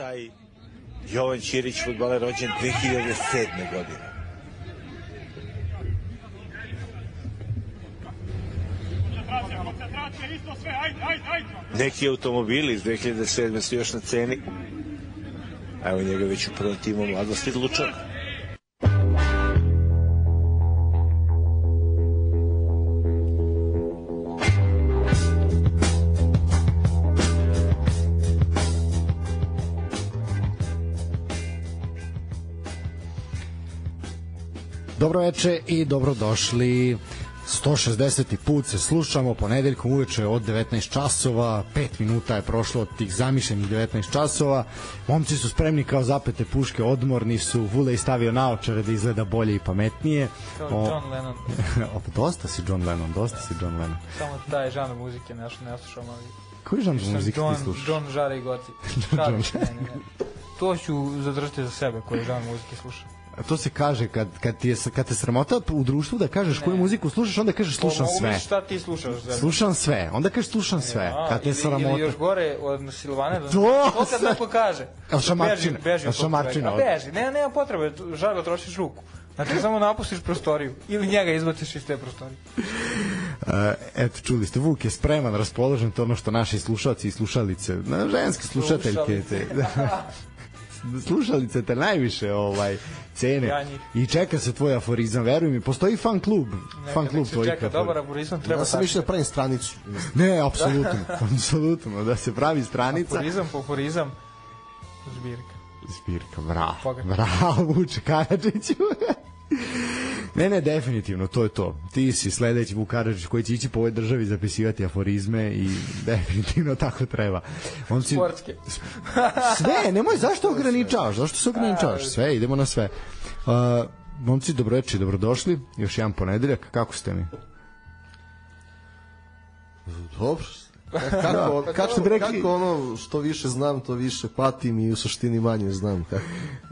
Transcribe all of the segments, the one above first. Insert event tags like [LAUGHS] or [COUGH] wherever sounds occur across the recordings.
taj Jovan Ćirić, futbaler rođen 2007. godine. Neki automobili iz 2007. su još na ceni. Evo njega već u prvom timu mladosti Lučana. Dobro veče i dobrodošli 160. put se slušamo ponedeljkom uveče od 19 časova, 5 minuta je prošlo od tih zamišljenih 19 časova. Momci su spremni kao zapete puške, odmorni su, Vulej stavio naočare da izgleda bolje i pametnije. Kao o... John Lennon. [LAUGHS] o, dosta si John Lennon, dosta si John Lennon. Samo taj žanr muzike ne, ne slušam, ali... Koji žanr muzike ti slušaš? John Žare i Goci. [LAUGHS] John, ne, ne, ne. To ću zadržati za sebe koji žanr muzike slušam to se kaže kad kad ti je kad te sramota u društvu da kažeš ne. koju muziku slušaš, onda kažeš slušam sve. Mogu šta ti slušaš? Za Slušam sve. Onda kažeš slušam sve. A, kad te sramota. Ili još gore od Silvane. Da, to, to kad neko kaže. El Šamarčina. Beži, beži El Šamarčina. A beži, nema, nema potrebe, žargo trošiš ruku. Znači, samo napustiš prostoriju ili njega izbaciš iz te prostorije. Uh, eto, čuli ste, Vuk je spreman, raspoložen, to ono što naši slušalci i slušalice, na, ženske slušateljke, te, da, [LAUGHS] slušalice te najviše ovaj cene. Ja i čeka se tvoj aforizam veruj mi postoji fan klub Neka, fan klub tvoj čeka dobar aforizam treba ja sam mislio da pravim stranicu. Ne apsolutno [LAUGHS] apsolutno da se pravi stranica. Aforizam po aforizam zbirka. Zbirka bravo bravo Vuče Karadžiću Ne, ne, definitivno, to je to. Ti si sledeći Vuk Karadžić koji će ići po ovoj državi zapisivati aforizme i [LAUGHS] definitivno tako treba. On si... Sportske. sve, nemoj, zašto ograničavaš? Zašto se ograničavaš? Sve, idemo na sve. Uh, momci, dobroveče, dobrodošli. Još jedan ponedeljak. Kako ste mi? Dobro, kako, da. kako, bi rekli, kako ono što više znam, to više patim i u suštini manje znam. Kako.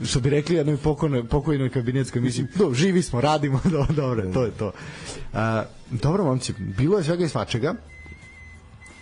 Što bi rekli jednoj pokojnoj, pokojnoj kabinetskoj mislim, do, živi smo, radimo, [LAUGHS] do, dobro, to je to. A, dobro, momci, bilo je svega i svačega.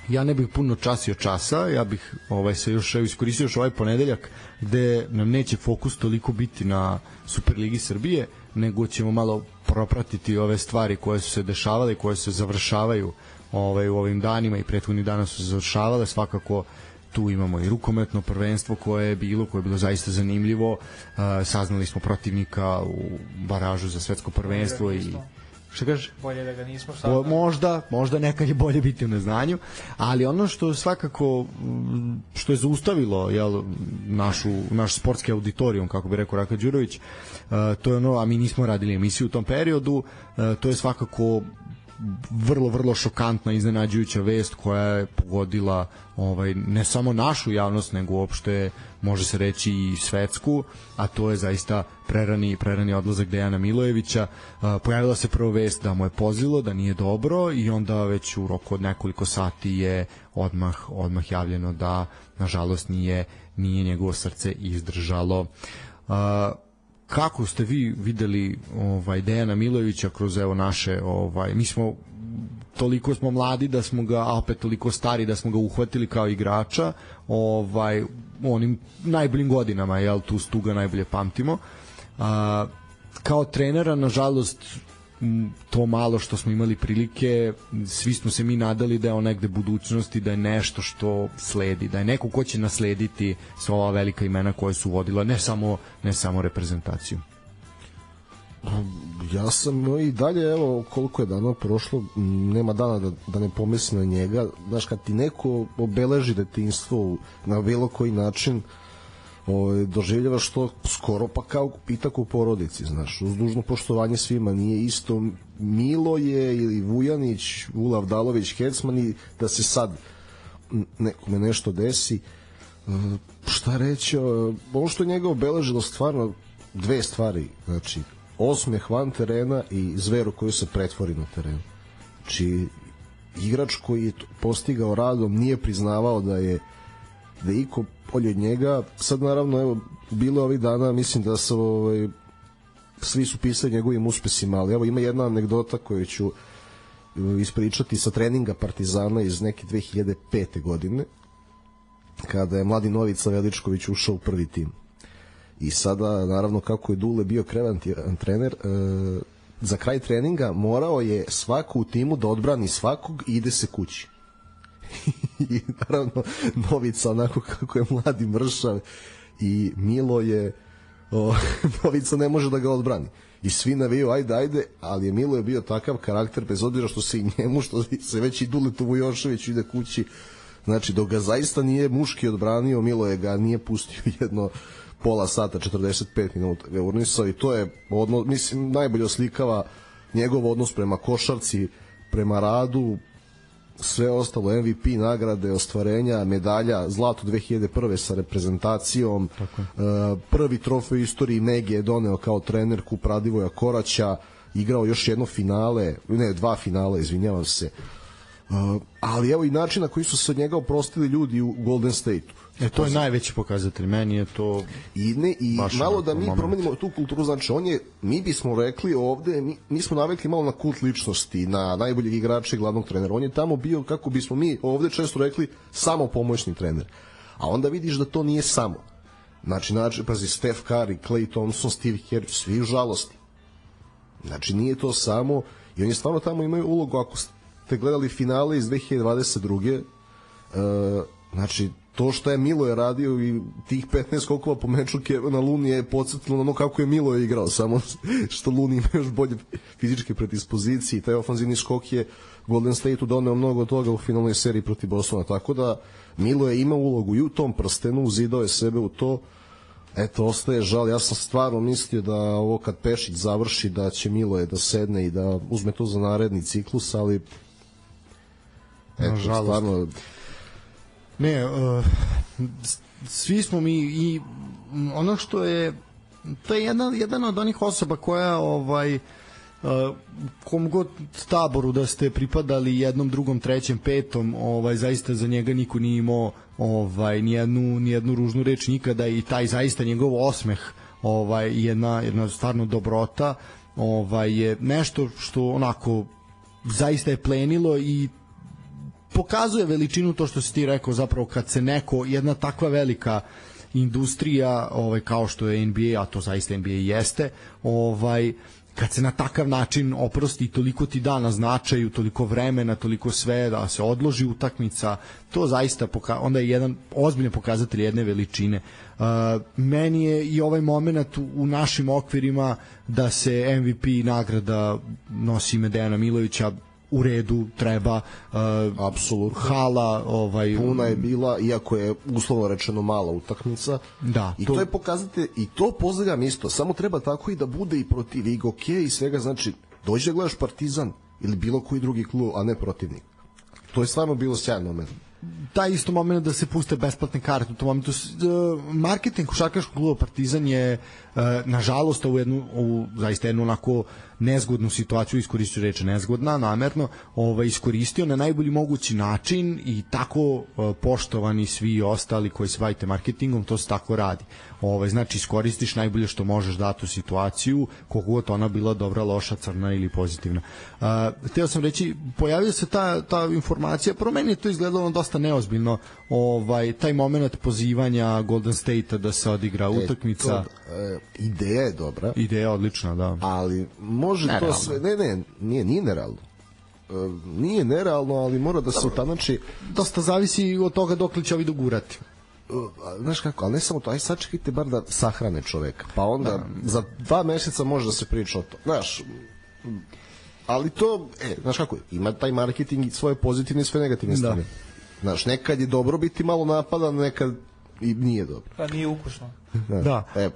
Ja ne bih puno časio časa, ja bih ovaj se još iskoristio još ovaj ponedeljak gde nam neće fokus toliko biti na Superligi Srbije, nego ćemo malo propratiti ove stvari koje su se dešavale, koje se završavaju ovaj, u ovim danima i prethodnih dana su se završavale, svakako tu imamo i rukometno prvenstvo koje je bilo, koje je bilo zaista zanimljivo. Uh, saznali smo protivnika u baražu za svetsko prvenstvo i Šta kažeš? Bolje da ga nismo saznali. Možda, možda nekad je bolje biti u neznanju, ali ono što svakako što je zaustavilo jel, našu, naš sportski auditorijum, kako bi rekao Raka Đurović, uh, to je ono, a mi nismo radili emisiju u tom periodu, uh, to je svakako vrlo vrlo šokantna iznenađujuća vest koja je pogodila ovaj ne samo našu javnost nego uopšte može se reći i svetsku a to je zaista prerani prerani odlazak Dejana Milojevića. Pojavila se prvo vest da mu je pozilo da nije dobro i onda već u roku od nekoliko sati je odmah odmah javljeno da nažalost nije nije njegovo srce izdržalo kako ste vi videli ovaj Dejana Milovića kroz evo naše ovaj mi smo toliko smo mladi da smo ga a opet toliko stari da smo ga uhvatili kao igrača ovaj onim najboljim godinama jel tu stuga najbolje pamtimo. A, kao trenera nažalost to malo što smo imali prilike, svi smo se mi nadali da je on negde budućnosti, da je nešto što sledi, da je neko ko će naslediti sva ova velika imena koje su vodila, ne samo, ne samo reprezentaciju. Ja sam i dalje, evo, koliko je dana prošlo, nema dana da, da ne pomislim na njega. Znaš, kad ti neko obeleži detinstvo na bilo koji način, uh, ovaj, doživljavaš to skoro pa kao pitak u porodici, znaš, uz dužno poštovanje svima, nije isto Milo je ili Vujanić, Ulav Dalović, Hecman i da se sad nekome nešto desi, e, šta reći, e, ovo što je njega obeležilo stvarno dve stvari, znači osmeh van terena i zveru koju se pretvori na terenu. Znači, igrač koji je postigao radom nije priznavao da je da je iko bolje od njega. Sad naravno evo bilo ovih dana mislim da se ovaj svi su pisali njegovim uspesima, ali evo ima jedna anegdota koju ću eh, ispričati sa treninga Partizana iz neke 2005. godine kada je mladi Novica Veličković ušao u prvi tim. I sada, naravno, kako je Dule bio kreativan trener, e, za kraj treninga morao je svako u timu da odbrani svakog i ide se kući. [LAUGHS] I naravno, Novica onako kako je mladi mršav i Milo je o, [LAUGHS] Novica ne može da ga odbrani. I svi naviju, ajde, ajde, ali je Milo je bio takav karakter, bez obzira što se i njemu, što se već i Duletu Vujošević ide kući, znači dok ga zaista nije muški odbranio, Milo je ga nije pustio [LAUGHS] jedno pola sata, 45 minuta ga urnisao i to je, odno, mislim, najbolje oslikava njegov odnos prema košarci, prema radu, sve ostalo MVP nagrade, ostvarenja, medalja, zlato 2001. sa reprezentacijom, Tako je. prvi trofej u istoriji Nege je doneo kao trener kup Radivoja Koraća, igrao još jedno finale, ne, dva finale, izvinjavam se. ali evo i način na koji su se od njega oprostili ljudi u Golden State-u E, to je najveći pokazatelj, meni je to I, ne, i malo da mi moment. promenimo tu kulturu, znači on je, mi bismo rekli ovde, mi, mi smo navikli malo na kult ličnosti, na najboljeg igrača i glavnog trenera. On je tamo bio, kako bismo mi ovde često rekli, samo pomoćni trener. A onda vidiš da to nije samo. Znači, znači pazi, Steph Curry, Clay Thompson, Steve Kerr, svi u žalosti. Znači, nije to samo, i on je stvarno tamo imaju ulogu, ako ste gledali finale iz 2022. Uh, znači, to što je Milo je radio i tih 15 skokova po meču na Luni je podsjetilo na ono kako je Milo je igrao, samo što Luni ima još bolje fizičke predispozicije. I taj ofanzivni skok je Golden State-u doneo mnogo toga u finalnoj seriji protiv Bostona, tako da Milo je imao ulogu i u tom prstenu, uzidao je sebe u to, eto, ostaje žal, ja sam stvarno mislio da ovo kad Pešić završi, da će Milo je da sedne i da uzme to za naredni ciklus, ali eto, stvarno Ne, uh, svi smo mi i ono što je to je jedan, jedan od onih osoba koja ovaj uh, kom god taboru da ste pripadali jednom, drugom, trećem, petom, ovaj zaista za njega niko nije imao ovaj ni jednu ni jednu ružnu reč nikada i taj zaista njegov osmeh ovaj jedna jedna stvarno dobrota ovaj je nešto što onako zaista je plenilo i pokazuje veličinu to što si ti rekao zapravo kad se neko, jedna takva velika industrija ovaj kao što je NBA, a to zaista NBA jeste, ovaj kad se na takav način oprosti toliko ti da na značaju, toliko vremena, toliko sve da se odloži utakmica, to zaista poka onda je jedan ozbiljan pokazatelj jedne veličine. Uh, meni je i ovaj moment u, u našim okvirima da se MVP nagrada nosi ime Dejana Milovića u redu treba uh, apsolutno. hala ovaj puna je bila iako je uslovno rečeno mala utakmica. Da i to, to je pokazatelj i to pozdravljam isto. Samo treba tako i da bude i protiv Igoke i svega znači dođe da gledaš Partizan ili bilo koji drugi klub a ne protivnik. To je stvarno bilo sjajan moment. Taj isto moment da se puste besplatne karte u tom momentu. Uh, marketing košarkaškog kluba Partizan je uh, nažalost u jednu u zaista jednu onako nezgodnu situaciju iskoristio reče nezgodna namerno ovaj iskoristio na najbolji mogući način i tako uh, poštovani svi ostali koji se bavite marketingom to se tako radi. Ovaj znači iskoristiš najbolje što možeš datu situaciju koliko god ona bila dobra loša crna ili pozitivna. Uh, hteo sam reći pojavila se ta ta informacija pro meni to izgledalo dosta neozbiljno ovaj taj momenat pozivanja Golden State da se odigra e, utakmica. to, e, ideja je dobra ideja odlična da ali može nerealno. to sve ne ne nije nije nerealno e, nije nerealno, ali mora da se utanači. Dosta zavisi od toga dok li će ovi dogurati. Znaš kako, ali ne samo to, aj sačekajte bar da sahrane čoveka. Pa onda da. za dva meseca može da se priča o to. Znaš, ali to, e, znaš kako, ima taj marketing i svoje pozitivne i svoje negativne da. strane. Znaš, nekad je dobro biti malo napadan, nekad i nije dobro. Pa nije ukusno. Da. da. E,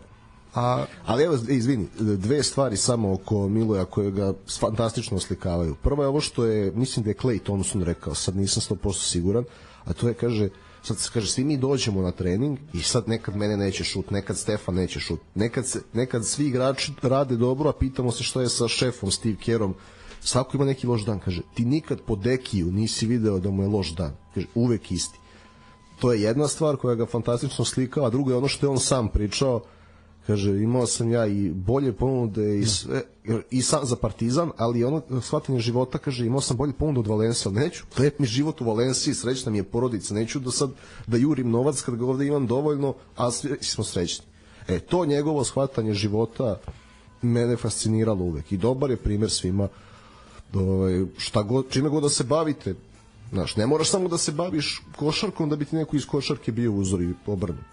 A, ali evo, izvini, dve stvari samo oko Miloja koje ga fantastično oslikavaju. Prvo je ovo što je, mislim da je Clay Thompson rekao, sad nisam 100% siguran, a to je, kaže, sad se kaže, svi mi dođemo na trening i sad nekad mene neće šut, nekad Stefan neće šut, nekad, se, nekad svi igrači rade dobro, a pitamo se što je sa šefom Steve Kerom, svako ima neki loš dan, kaže, ti nikad po Dekiju nisi video da mu je loš dan, kaže, uvek isti. To je jedna stvar koja ga fantastično slikava, a drugo je ono što je on sam pričao, Kaže, imao sam ja i bolje ponude i sve, i sam za Partizan, ali ono shvatanje života, kaže, imao sam bolje ponude od Valensa, neću, lep mi život u Valenciji, srećna mi je porodica, neću do sad da jurim novac kad ga ovde imam dovoljno, a svi smo srećni. E, to njegovo shvatanje života mene fasciniralo uvek i dobar je primer svima ovaj, šta god, čime god da se bavite, Znaš, ne moraš samo da se baviš košarkom da bi ti neko iz košarke bio uzor i obrnut.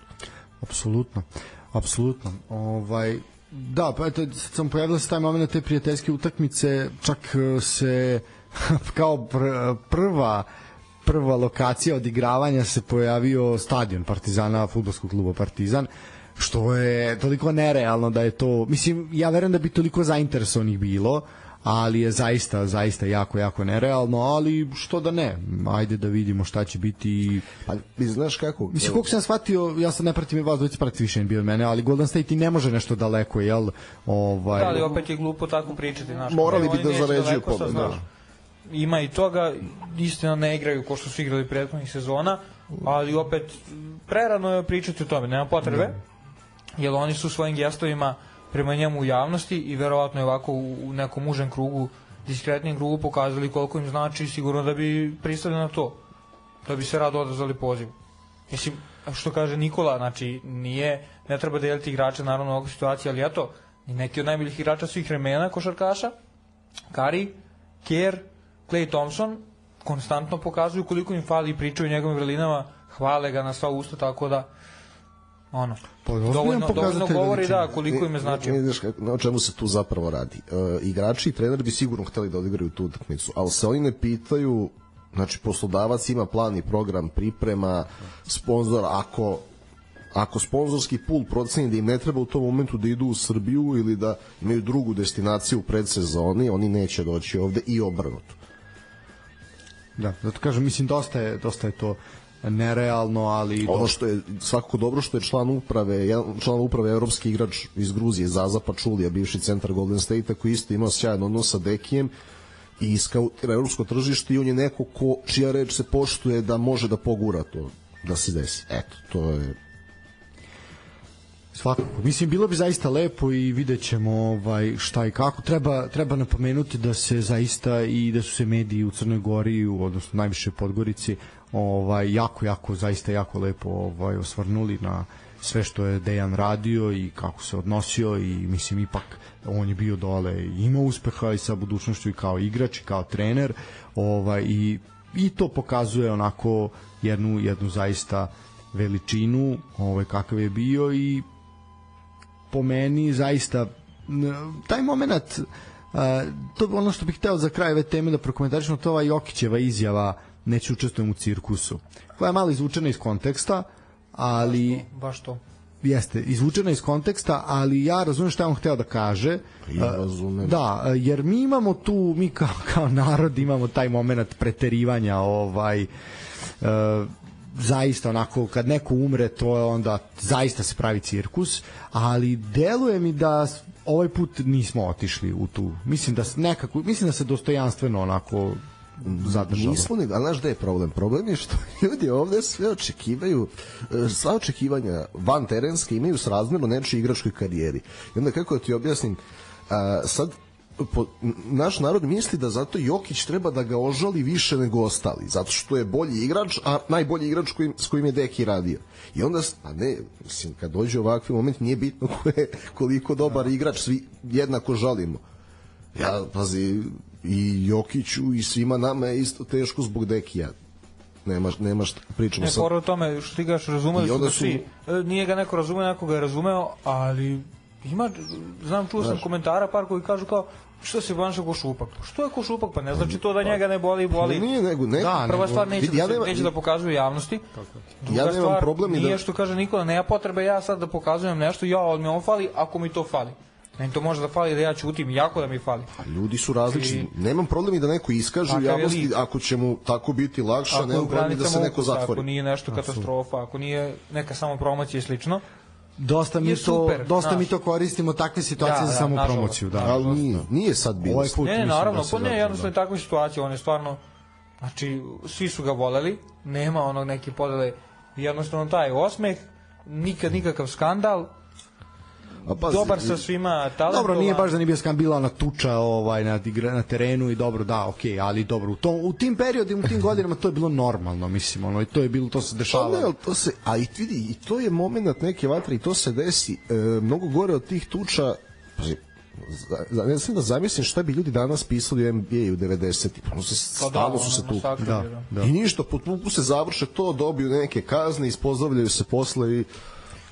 Apsolutno. Apsolutno. Ovaj da, pa eto, sad sam pojavila se taj moment te prijateljske utakmice, čak e, se [LAUGHS] kao pr prva prva lokacija odigravanja se pojavio stadion Partizana, fudbalskog kluba Partizan, što je toliko nerealno da je to, mislim, ja verujem da bi toliko zainteresovanih bilo, ali je zaista, zaista jako, jako nerealno, ali što da ne, ajde da vidimo šta će biti. Pa, znaš kako? Mislim, koliko sam shvatio, ja sad ne pratim i vas, dvojice prati više NBA od mene, ali Golden State i ne može nešto daleko, jel? Ovaj... Da, ali opet je glupo tako pričati. Znaš, Morali bi da zaređuju pobed, da. Ima i toga, istina ne igraju ko što su igrali prethodnih sezona, ali opet prerano je pričati o tome, nema potrebe, jer oni su svojim gestovima prema njemu u javnosti i verovatno je ovako u nekom užem krugu, diskretnijem krugu pokazali koliko im znači i sigurno da bi pristali na to. Da bi se rado odazvali poziv. Mislim, što kaže Nikola, znači nije, ne treba deliti igrače naravno u ovakvoj situaciji, ali eto, neki od najboljih igrača svih vremena košarkaša, Kari, Kier, Clay Thompson, konstantno pokazuju koliko im fali i pričaju o njegovim vrlinama, hvale ga na sva usta, tako da ono, Pa, dovoljno, dovoljno govori da koliko im je značio. Vidiš na o čemu se tu zapravo radi. E, igrači i trener bi sigurno hteli da odigraju tu utakmicu, ali se oni ne pitaju znači poslodavac ima plan i program priprema, sponzor ako ako sponzorski pul proceni da im ne treba u tom momentu da idu u Srbiju ili da imaju drugu destinaciju u predsezoni, oni neće doći ovde i obrnuto. Da, zato kažem, mislim, dosta je, dosta je to nerealno, ali ono što je svakako dobro što je član uprave, jedan član uprave evropski igrač iz Gruzije, Zaza Pačulija, bivši centar Golden State, koji isto imao sjajan odnos sa Dekijem i iskautira evropsko tržište i on je neko ko, čija reč se poštuje da može da pogura to da se desi. Eto, to je Svakako. Mislim, bilo bi zaista lepo i vidjet ćemo ovaj, šta i kako. Treba, treba napomenuti da se zaista i da su se mediji u Crnoj Gori, odnosno najviše Podgorici, ovaj jako jako zaista jako lepo ovaj osvrnuli na sve što je Dejan radio i kako se odnosio i mislim ipak on je bio dole i imao uspeha i sa budućnošću i kao igrač i kao trener ovaj i i to pokazuje onako jednu jednu zaista veličinu ovaj kakav je bio i po meni zaista taj moment to ono što bih hteo za kraj ove teme da prokomentarišemo to ova Jokićeva izjava neću učestvujem u cirkusu. Koja je malo izvučena iz konteksta, ali... Baš to. Jeste, izvučena iz konteksta, ali ja razumem šta je on hteo da kaže. Ja razumem. Da, jer mi imamo tu, mi kao, kao narod imamo taj moment preterivanja, ovaj, uh, zaista onako kad neko umre to je onda zaista se pravi cirkus ali deluje mi da ovaj put nismo otišli u tu mislim da nekako mislim da se dostojanstveno onako zadržalo. Nismo ni, ali znaš da je problem? Problem je što [LAUGHS] ljudi ovde sve očekivaju, e, sva očekivanja van terenske imaju srazmerno nečoj igračkoj karijeri. I onda kako da ti objasnim, a, sad po, naš narod misli da zato Jokić treba da ga ožali više nego ostali, zato što je bolji igrač, a najbolji igrač kojim, s kojim je Deki radio. I onda, a ne, mislim, kad dođe ovakvi moment, nije bitno ko je, koliko dobar igrač, svi jednako žalimo. Ja, pazi, i Jokiću i svima nama je isto teško zbog Dekija nemaš nemaš pričamo ne, sad. o tome što ti gaš razumeli su, su svi. E, nije ga neko razumeo, neko ga je razumeo, ali ima, znam, čuo sam komentara par koji kažu kao, što se banša ko šupak? Što je ko šupak? Pa ne znači to da njega ne boli, boli. Nije, nego, ne, da, prva stvar neće, da, ja nema, neće da pokazuje javnosti. Druga ja nemam problem nije da... što kaže Nikola, nema potrebe ja sad da pokazujem nešto, ja, ali mi on fali, ako mi to fali. Meni to može da fali da ja ćutim, jako da mi fali. A ljudi su različni. I... Nemam problem i da neko iskaže u javnosti, ako će mu tako biti lakše, ako nemam problem da se neko zatvori. Ako nije nešto katastrofa, ako nije neka samo promocija i slično, dosta mi to super, dosta naš. mi to koristimo takve situacije ja, za samu promociju da ali nije, nije sad bilo ovaj put ne, ne naravno da pa ne jednostavno da. takve situacije on je stvarno znači svi su ga voleli nema onog neke podele jednostavno taj osmeh nikad nikakav skandal A pazi, dobar sa svima, talentovan. Dobro, nije baš da nije bio skam bila ona tuča ovaj, na, na terenu i dobro, da, okej, okay, ali dobro, u, tom, u tim periodima, u tim godinama to je bilo normalno, mislim, ono, i to je bilo, to se Pa dešavalo. ne, ali to se, a i vidi, i to je moment neke vatre i to se desi e, mnogo gore od tih tuča, pazi, za, za, ne znam da zamislim šta bi ljudi danas pisali u NBA u 90-ih, ono se, Pa da, stalno su se tu. Da, bio, da. I ništa, potpuku se završe to, dobiju neke kazne, ispozdravljaju se posle i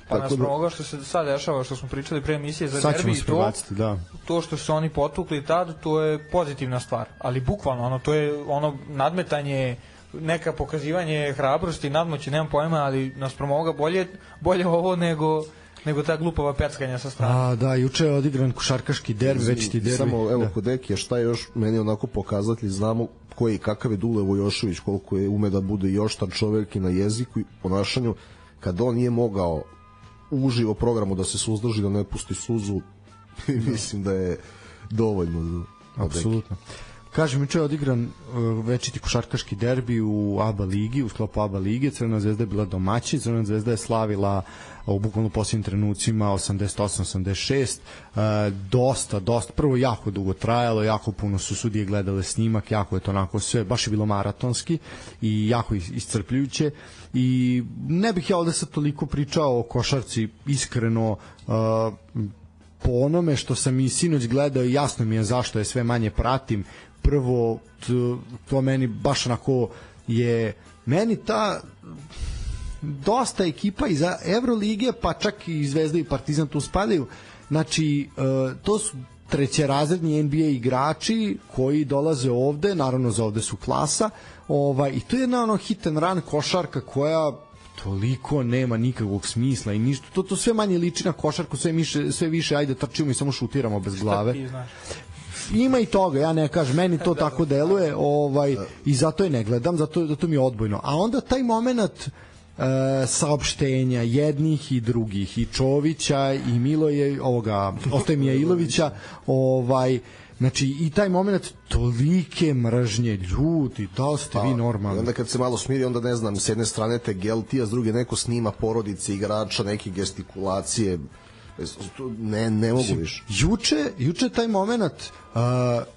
Pa naspram da, ovoga što se sad dešava, što smo pričali pre emisije za Sad derbi i to, da. to što su se oni potukli tad, to je pozitivna stvar. Ali bukvalno, ono, to je ono nadmetanje neka pokazivanje hrabrosti, nadmoći, nemam pojma, ali naspram ovoga bolje, bolje ovo nego nego ta glupava peckanja sa strane. A, da, juče je odigran košarkaški derbi, već ti derbi. Samo, evo, da. kod Ekija, šta je još meni onako pokazatelj, znamo koji, kakav je Dule Vojošević, koliko je ume da bude i oštar čovek i na jeziku i ponašanju, kad on nije mogao uživo programu da se suzdrži, da ne pusti suzu, [LAUGHS] mislim da je dovoljno. Apsolutno. Kažem, juče je odigran uh, večiti košarkaški derbi u ABA ligi, u sklopu ABA lige. Crvena zvezda je bila domaćin, Crvena zvezda je slavila u bukvalno posljednjim trenucima 88-86. Uh, dosta, dosta, prvo jako dugo trajalo, jako puno su sudije gledale snimak, jako je to onako sve, baš je bilo maratonski i jako is- iscrpljujuće i ne bih ja ovde sad toliko pričao o košarci iskreno po onome što sam i sinoć gledao jasno mi je zašto je sve manje pratim prvo to, to meni baš onako je meni ta dosta ekipa iz Evrolige pa čak i Zvezda i Partizan tu spadaju znači e, to su trećerazredni NBA igrači koji dolaze ovde, naravno za ovde su klasa, ovaj, i to je jedna ono hit and run košarka koja toliko nema nikakvog smisla i ništa, to, to sve manje liči na košarku, sve, miše, sve više ajde trčimo i samo šutiramo bez glave Ti znaš. ima i toga, ja ne kažem, meni to [LAUGHS] tako deluje, ovaj i zato je ne gledam, zato zato mi je odbojno. A onda taj momenat e, saopštenja jednih i drugih. I Čovića i Miloje ovoga ostaje Mijailovića. Ovaj Znači, i taj moment tolike mržnje, ljudi, da li ste vi I normalni? onda kad se malo smiri, onda ne znam, s jedne strane te gelti, a s druge neko snima porodice igrača, neke gestikulacije, ne, ne mogu više. Juče, juče taj moment uh,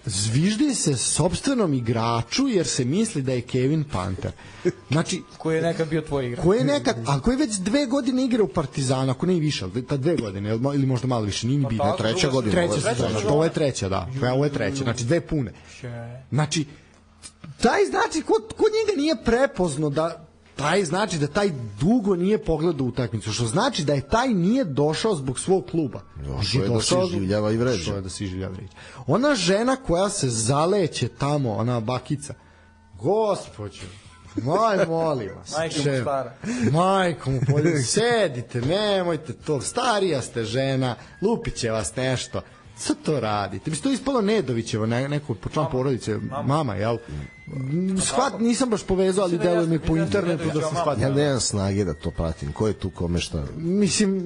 zviždi se sobstvenom igraču jer se misli da je Kevin Panter. Znači, [LAUGHS] Koji je nekad bio tvoj igrač. koji je nekad, a koji već dve godine igra u Partizanu, ako ne i više, ta dve godine, ili mo- ili možda malo više, nije ni bitno. tako, treća godina, Treća sezona, treća. ovo je treća, da. Ovo je treća, znači dve pune. Znači, taj znači, ko, ko njega nije prepozno da taj znači da taj dugo nije pogledao utakmicu, što znači da je taj nije došao zbog svog kluba. Došao je da se iživljava i vređa. Došao je da se iživljava i vređa. Ona žena koja se zaleće tamo, ona bakica, gospođo, Maj, [LAUGHS] molim vas. Majka mu stara. Majko mu polje, [LAUGHS] sedite, nemojte to, starija ste žena, lupit će vas nešto. Co to radite? Mislim, to je ispalo Nedovićevo, ne, neko po član porodice, mama, jel? Shvat, nisam baš povezao, ali da deluje mi po da internetu da mama. shvatio. Ja nemam snage da to pratim. Ko je tu kome šta? Mislim,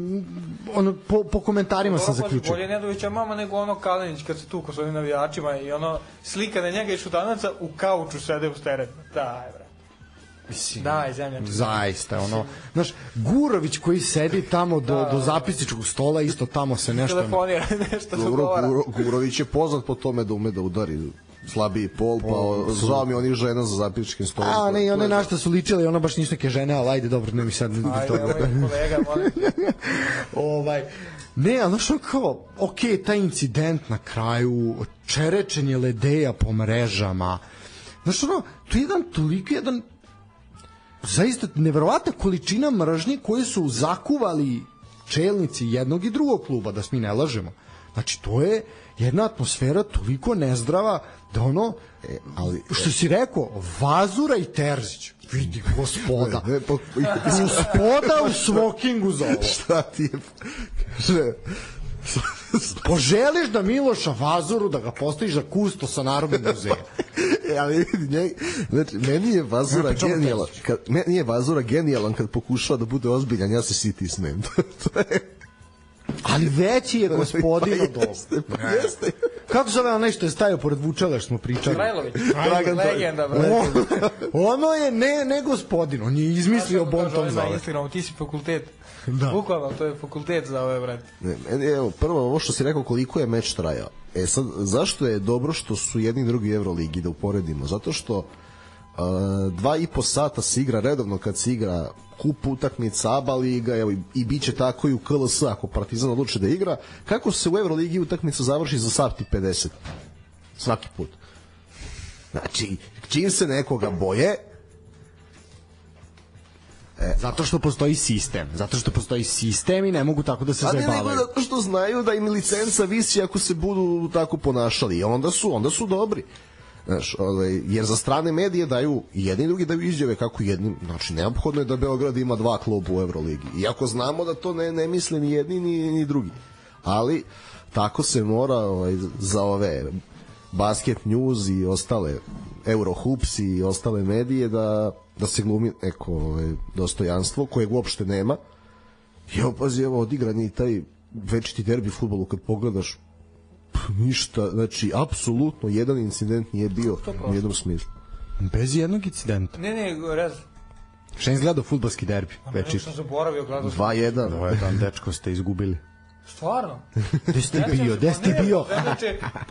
ono, po, po komentarima sam zaključio. Bolje Nedovića mama nego ono Kalinić kad se tuko s ovim navijačima i ono slika na njega i šutanaca u kauču sede u terenu. Daj, bre. Mislim, Daj, zemlja. zaista ono znaš Gurović koji sedi tamo do Da, do da. zapisničkog stola isto tamo se nešto Telefonira [LAUGHS] nešto Dobro, dogovara. Guro, Gurović je poznat po tome da ume da udari slabiji pol, pa žao mi onih žena za zapičkim stolom. a ne i one na šta su ličile ono baš nisu neke žene ali ajde dobro ne mi sad ne Ajde, je kolega, molim. [LAUGHS] ovaj ne ali znaš ono kao ok taj incident na kraju čerečenje ledeja po mrežama znaš ono to je jedan toliko jedan zaista neverovatna količina mržnje koje su zakuvali čelnici jednog i drugog kluba, da se mi ne lažemo. Znači, to je jedna atmosfera toliko nezdrava da ono, e, ali, što si rekao, Vazura i Terzić, vidi gospoda, Ne, [LAUGHS] pa, gospoda u smokingu za ovo. šta ti je? Kaže, [LAUGHS] Poželiš da Miloša Vazuru da ga postaviš za kustosa Narodnog muzeja. [LAUGHS] E, ali vidi, njeg, znači, meni je Vazura Ja genijalan. Kad, meni je Vazura genijalan kad pokušava da bude ozbiljan, ja se siti smem. [LAUGHS] to je... Ali veći je gospodin od ovog. Pa jeste. Kako se zove onaj što je stajao pored Vučela što smo pričali? Trajlović. Dragan Legenda, brate. O, ono je ne, ne gospodin, on je izmislio bonton za ove. Instagramu, ti si fakultet. Da. Bukvalno, to je fakultet za ove, brate. Ne, meni je, evo, prvo ovo što si rekao koliko je meč trajao. E sad, zašto je dobro što su jedni i drugi Euroligi da uporedimo? Zato što uh, dva i po sata se igra redovno kad se igra kup utakmica, ABA liga, evo, i, i bit će tako i u KLS ako Partizan odluči da igra. Kako se u Euroligi utakmica završi za sat i 50? Svaki put. Znači, čim se nekoga boje, Zato što postoji sistem. Zato što postoji sistem i ne mogu tako da se zajebavaju. zato što znaju da im licenca visi ako se budu tako ponašali. I onda su, onda su dobri. Znaš, ovaj, jer za strane medije daju, jedni i drugi daju izjave kako jedni, znači neophodno je da Beograd ima dva kluba u Euroligi. Iako znamo da to ne, ne misle ni jedni ni, ni drugi. Ali tako se mora ovaj, za ove basket news i ostale Eurohoops i ostale medije da, da se glumi neko ovaj, dostojanstvo kojeg uopšte nema I evo, pazi, evo, odigran je taj večiti derbi futbolu kad pogledaš ništa, znači, apsolutno jedan incident nije bio u jednom smislu. Bez jednog incidenta. Ne, ne, rez. Šta je izgledao futbalski derbi? Već sam zaboravio, gledao sam. 2-1. Ovo je dan, dečko, ste izgubili. Stvarno? [LAUGHS] Gde si ti bio? Gde si ti bio?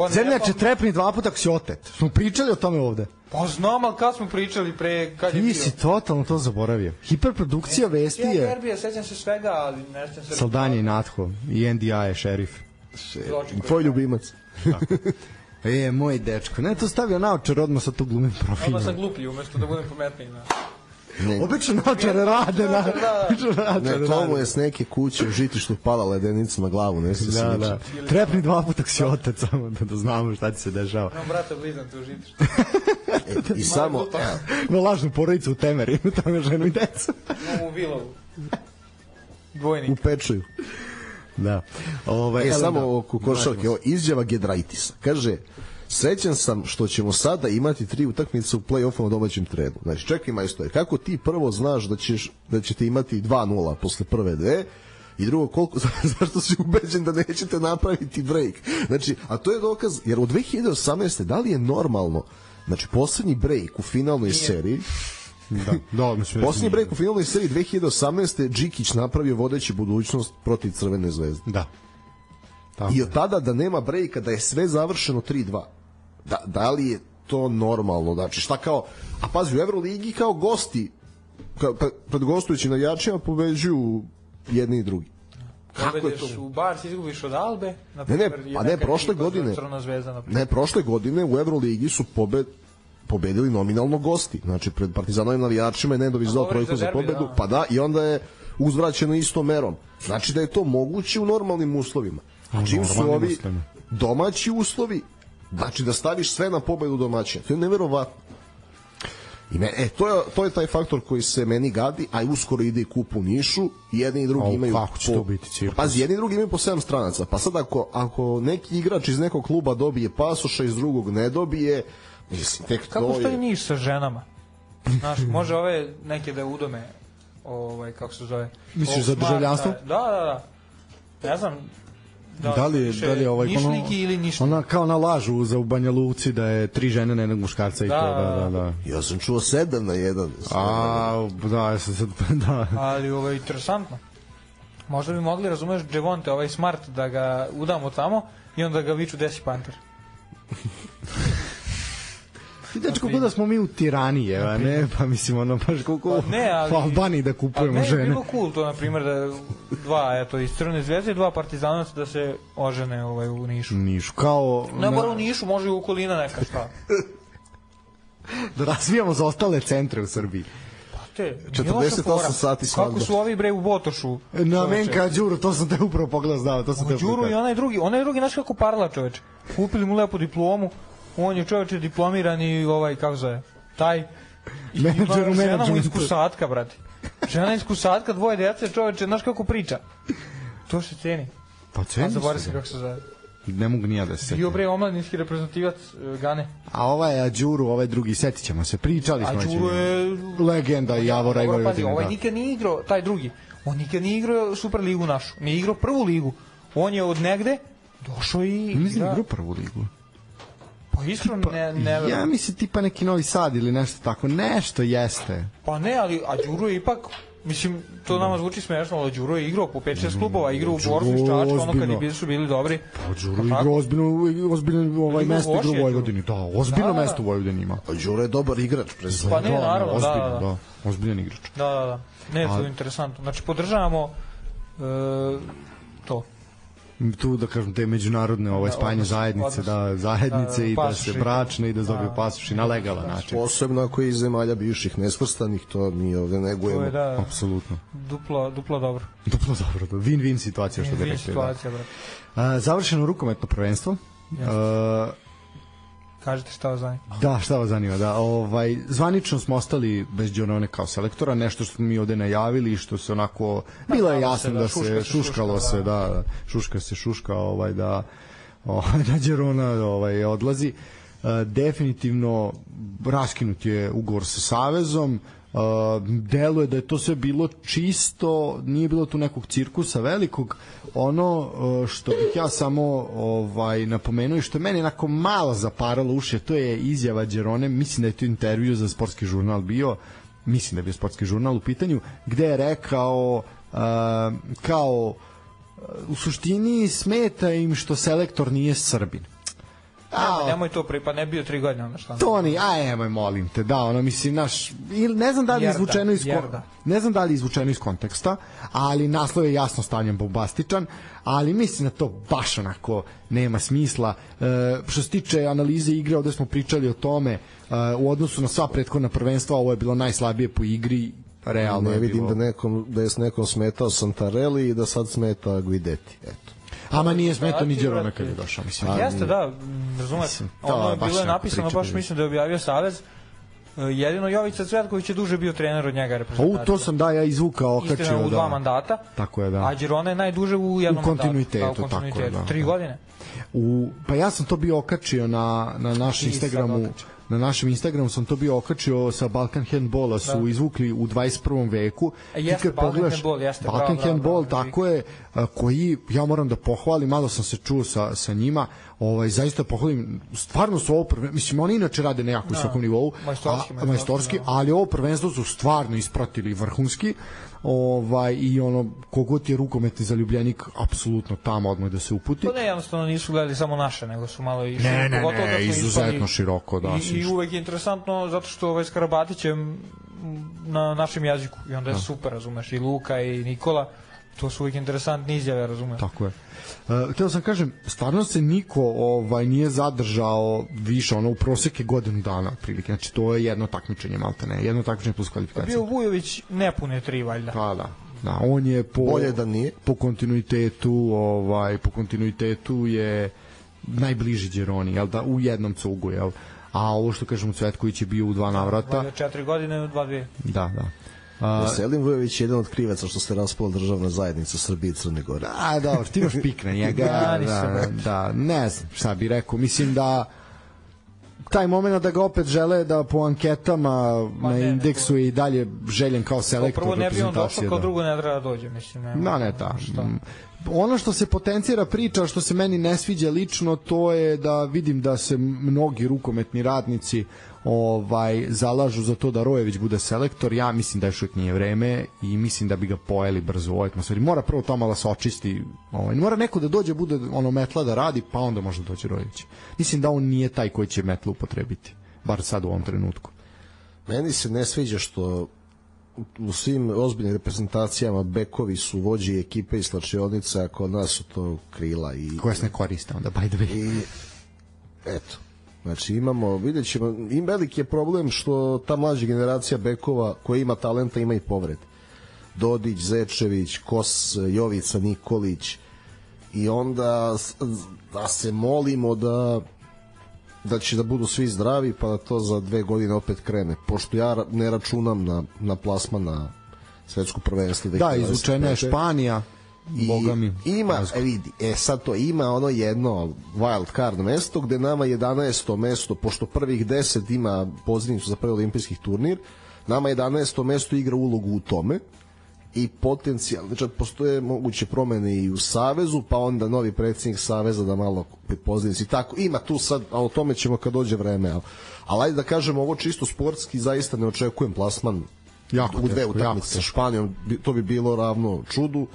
Zemljače, pa pa- trepni dva puta ako si otet. Smo pričali o tome ovde. Pa znam, ali kad smo pričali pre, kad je Ti bio? si totalno to zaboravio. Hiperprodukcija vesti Ja je derbija, sećam se svega, ali ne sećam se... Saldanje i Natho i NDI je šerif. Tvoj ljubimac. [LAUGHS] E, moj dečko, ne to stavio naočar odmah sa to glumim Odmah sam profilom. gluplji, umesto da budem pametniji. Na. Ne, Obično naočare rade, na, Da. [LAUGHS] ne, to mu je s neke kuće u žitištu pala ledenica na glavu, ne se Da, da. Trepni dva puta si otet, samo da, da znamo šta ti se dešava. Imam brata blizan tu žitiš. I [LAUGHS] samo, Ima lažnu porodicu u temeri, tamo je ženu i decu. Imam u Vilovu. Dvojnik. u pečuju. Da. Ove, E, samo oko košarke, ovo, izjava Gedraitisa. Kaže, Srećan sam što ćemo sada imati tri utakmice u play-offu na domaćem terenu. Znači, čekaj majstore, kako ti prvo znaš da, ćeš, da ćete imati 2-0 posle prve dve, i drugo, koliko, [LAUGHS] zašto si ubeđen da nećete napraviti break? Znači, a to je dokaz, jer od 2018. da li je normalno, znači, poslednji break u finalnoj seriji, Da, da, mislim. poslednji break u finalnoj seriji 2018. Džikić napravio vodeći budućnost protiv Crvene zvezde. Da. Tako. I od tada da nema brejka, da je sve završeno 3-2. Da, da li je to normalno? Znači, šta kao... A pazi, u Euroligi kao gosti, ka, pre- pred gostujućim navijačima pobeđuju jedni i drugi. Kako je to? u Bars, izgubiš od Albe. Na Ne, ne, primer, pa ne, prošle godine- Crvena zvezda, na primer. Ne, prošle godine u Euroligi su pobed, pobedili nominalno gosti. Znači, pred Partizanovim navijačima je Nedović dao govoriš trojku za pobedu, da. pa da, i onda je uzvraćeno istom merom. Znači da je to moguće u normalnim uslovima. A čim su ovi uslovima. domaći uslovi, znači da staviš sve na pobedu domaćina. To je neverovatno. I me, e, to je, to je taj faktor koji se meni gadi, a uskoro ide i kup u Nišu, jedni i drugi O, imaju... kako će po, to biti cirkus? Pazi, jedni i drugi imaju po 7 stranaca, pa sad ako, ako neki igrač iz nekog kluba dobije pasoša, iz drugog ne dobije, mislim, tek Kako to stoji je... Niš sa ženama? Znaš, može ove neke da udome, ovaj, kako se zove? Misliš za državljanstvo? Da, da, da. Ne znam, Da li je, da li je ovaj Nišliki ili ništa? Ona kao na lažu za u Banja Luci da je tri žene na jednog muškarca i Da, to, da, da, da. Ja sam čuo 7 na 1. A, da, ja sam sad, [LAUGHS] da. Ali ovo je interesantno. Možda bi mogli, razumeš, Devonte, ovaj smart, da ga udamo tamo i onda ga viču desi panter. [LAUGHS] Dečko, kako da smo mi u tiraniji, evo, ne, pa mislim, ono, baš koliko Pa ne, ali- u Albaniji da A kupujemo ne, žene. bilo cool to, na primjer, da dva, eto, iz Crvene zvezde i dva partizanaca da se ožene ovaj, u Nišu. Nišu, kao Ne mora u Nišu, može i u okolina neka šta. [LAUGHS] da razvijamo za ostale centre u Srbiji. Pa te, 48 fora. sati Kako svadba. su ovi bre u Botošu? Na čoveče? Menka Đuru, to sam te upravo pogledao, znao, to sam te Đuru i onaj drugi, onaj drugi, znaš kako parla čoveč. Kupili mu lepu diplomu, on je čoveče diplomiran i ovaj, kako zove, taj... I Menadžer u Žena mu menadžmentu. iz Kusatka, brate. Žena iz Kusatka, dvoje djece, čoveče, znaš kako priča. To se ceni. Pa ceni zaboravim se se ga. kako se zove. Ne mogu ni ja da se Bio bre omladinski reprezentativac e, Gane. A ovaj a Đuru, ovaj drugi, setit ćemo se, pričali smo. A već o Đuro njemu. je... Legenda i Javora i Vojvodina, ovaj da. nikad nije igrao, taj drugi, on nikad nije igrao Super ligu našu, nije igrao prvu ligu. On je od negde Došao i Mislim da igra, igra prvu ligu. Pa iskreno ne, ne ja mislim tipa neki Novi Sad ili nešto tako. Nešto jeste. Pa ne, ali a Đuro je ipak Mislim, to nama zvuči smešno, ali Đuro je igrao po 5-6 klubova, igrao u Borsu iz Čačka, ono kad i bili su bili dobri. Pa Đuro Pa igra tako? ozbiljno, ozbiljno ovaj mesto igra u. Vojvodini. Da, ozbiljno Da, da. mesto u Vojvodini ima. Pa Đuro je dobar igrač, pre svega. Pa ne, naravno, da, ozbiljno, da, da. Ozbiljan igrač. Da, da, da. Ne, to A- je interesantno. Znači, podržavamo e. tu da kažem te međunarodne ovaj Da, spajanje zajednice, da zajednice Da, da, i da se bračne i da dobiju Da. pasoši na legalan način. Posebno ako je iz zemalja bivših nesvrstanih, to mi ovde negujemo. je, da, Apsolutno. duplo, duplo dobro. Duplo dobro, da. win-win situacija što bi rekli. Da. situacija, brate. A, završeno rukometno prvenstvo. Kažete šta vas zanima. Da, šta vas zanima, da. Ovaj, zvanično smo ostali bez Đonone kao selektora, nešto što smo mi ovde najavili i što se onako, bilo je jasno se, da, da, šuška se, se šuškalo šuška, se, da. da, da, šuška se šuška, ovaj, da, ovaj, da Đerona ovaj, odlazi. E, definitivno raskinut je ugovor sa Savezom, Uh, deluje da je to sve bilo čisto, nije bilo tu nekog cirkusa velikog. Ono uh, što bih ja samo ovaj napomenuo i što je meni onako malo zaparalo uši, to je izjava Đerone, mislim da je to intervju za sportski žurnal bio, mislim da je bio sportski žurnal u pitanju, gde je rekao uh, kao u suštini smeta im što selektor nije Srbin. Nemoj, nemoj to pri, pa ne bio tri godine onda šta. Toni, aj nemoj molim te, da, ono mislim naš ili ne znam da li je izvučeno iz jerda. ne znam da li je izvučeno iz konteksta, ali naslov je jasno stavljen bombastičan, ali mislim da to baš onako nema smisla. E, što se tiče analize igre, ovde smo pričali o tome, e, u odnosu na sva prethodna prvenstva, ovo je bilo najslabije po igri, realno Ne vidim bilo. da nekom da je s nekom smetao Santarelli i da sad smeta Guidetti. Eto. Ama nije smetao ni Đerona kad je došao, mislim. Pa jeste, da, razumeš. Ono je je bilo napisano, baš mislim da je objavio Savez. E, Jedino Jovica Cvetković je duže bio trener od njega U, reprezentacije. to sam da ja izvukao, Istina, okačio, u dva da. mandata. Tako je, da. A Girona je najduže u jednom U kontinuitetu, mandatu. Da, u tako je, kontinuitetu. da, Tri da. godine. U, pa ja sam to bio okačio na, na naš sad Instagramu okačio. Na našem Instagramu sam to bio okačio sa Balkan Handbola su Da. izvukli u 21. veku E, Ti jeste, kad Balkan pogledaš- Handball, jeste, Balkan bravo, bravo, Handball, bravo, tako je koji ja moram da pohvalim malo sam se čuo sa, sa njima ovaj, zaista pohvalim stvarno su ovo prve, mislim oni inače rade na jako visokom nivou Majstorski, a- majstorski, majstorski da. ali ovo prvenstvo su stvarno ispratili vrhunski ovaj i ono kogod je rukometni zaljubljenik apsolutno tamo odmah da se uputi Pa ne, jednostavno nisu gledali samo naše, nego su malo i Ne, ne, pogotovo ne, da izuzetno ispali- široko, da, I, I uvek je interesantno zato što ovaj Skarabatić je na našem jeziku i onda je super, razumeš, i Luka i Nikola, to su uvek interesantne izjave, razumeš. Tako je. Uh, htio sam kažem, stvarno se niko ovaj nije zadržao više, ono u proseke godinu dana otprilike. Znači to je jedno takmičenje malte ne, jedno takmičenje plus kvalifikacija. Bio Vujović nepune tri, valjda. Pa da. Da, on je po Bolje da nije. po kontinuitetu, ovaj po kontinuitetu je najbliži Đeroni, jel da u jednom cugu, jel? A ovo što kažemo Cvetković je bio u dva navrata. Valjda četiri godine, dva dvije. Da, da. A, Veselin Vujović je jedan od krivaca što se raspala državna zajednica Srbije i Crne Gore. A, dobro, ti imaš pik na njega. Se, da, brate. da, ne znam šta bi rekao. Mislim da taj moment da ga opet žele da po anketama Ma na ne, indeksu je i dalje željen kao selektor prvo ne bi on došao, kao da. drugo ne treba da dođe, mislim. Nema, Da, ne, da. Šta? Ono što se potencira priča, što se meni ne sviđa lično, to je da vidim da se mnogi rukometni radnici ovaj zalažu za to da Rojević bude selektor. Ja mislim da još uvijek nije vreme i mislim da bi ga pojeli brzo u ovoj atmosferi. Mora prvo to malo se očisti. Ovaj, mora neko da dođe, bude ono metla da radi, pa onda može doći Rojević. Mislim da on nije taj koji će metlu upotrebiti. Bar sad u ovom trenutku. Meni se ne sviđa što u svim ozbiljnim reprezentacijama bekovi su vođi ekipe i slačionice, a kod nas su to krila i Koja se ne koriste onda, by the way. I eto. Znači imamo, vidjet ćemo, im veliki je problem što ta mlađa generacija bekova koja ima talenta ima i povred. Dodić, Zečević, Kos, Jovica, Nikolić i onda da se molimo da da će da budu svi zdravi pa da to za dve godine opet krene pošto ja ne računam na, na plasman na svetsko prvenstvo Da, izvučena je 2025. Španija. I Boga mi. ima, Razgo. e vidi, e sad to ima ono jedno wild card mesto gde nama 11. mesto, pošto prvih 10 ima pozivnicu za prvi olimpijski turnir, nama 11. mesto igra ulogu u tome, i potencijalno, znači postoje moguće promene i u Savezu, pa onda novi predsjednik Saveza da malo pozivnici. Tako, ima tu sad, a o tome ćemo kad dođe vreme, ali, ali ajde da kažemo ovo čisto sportski, zaista ne očekujem plasman Jako u dve utakmice sa Španijom, to bi bilo ravno čudu.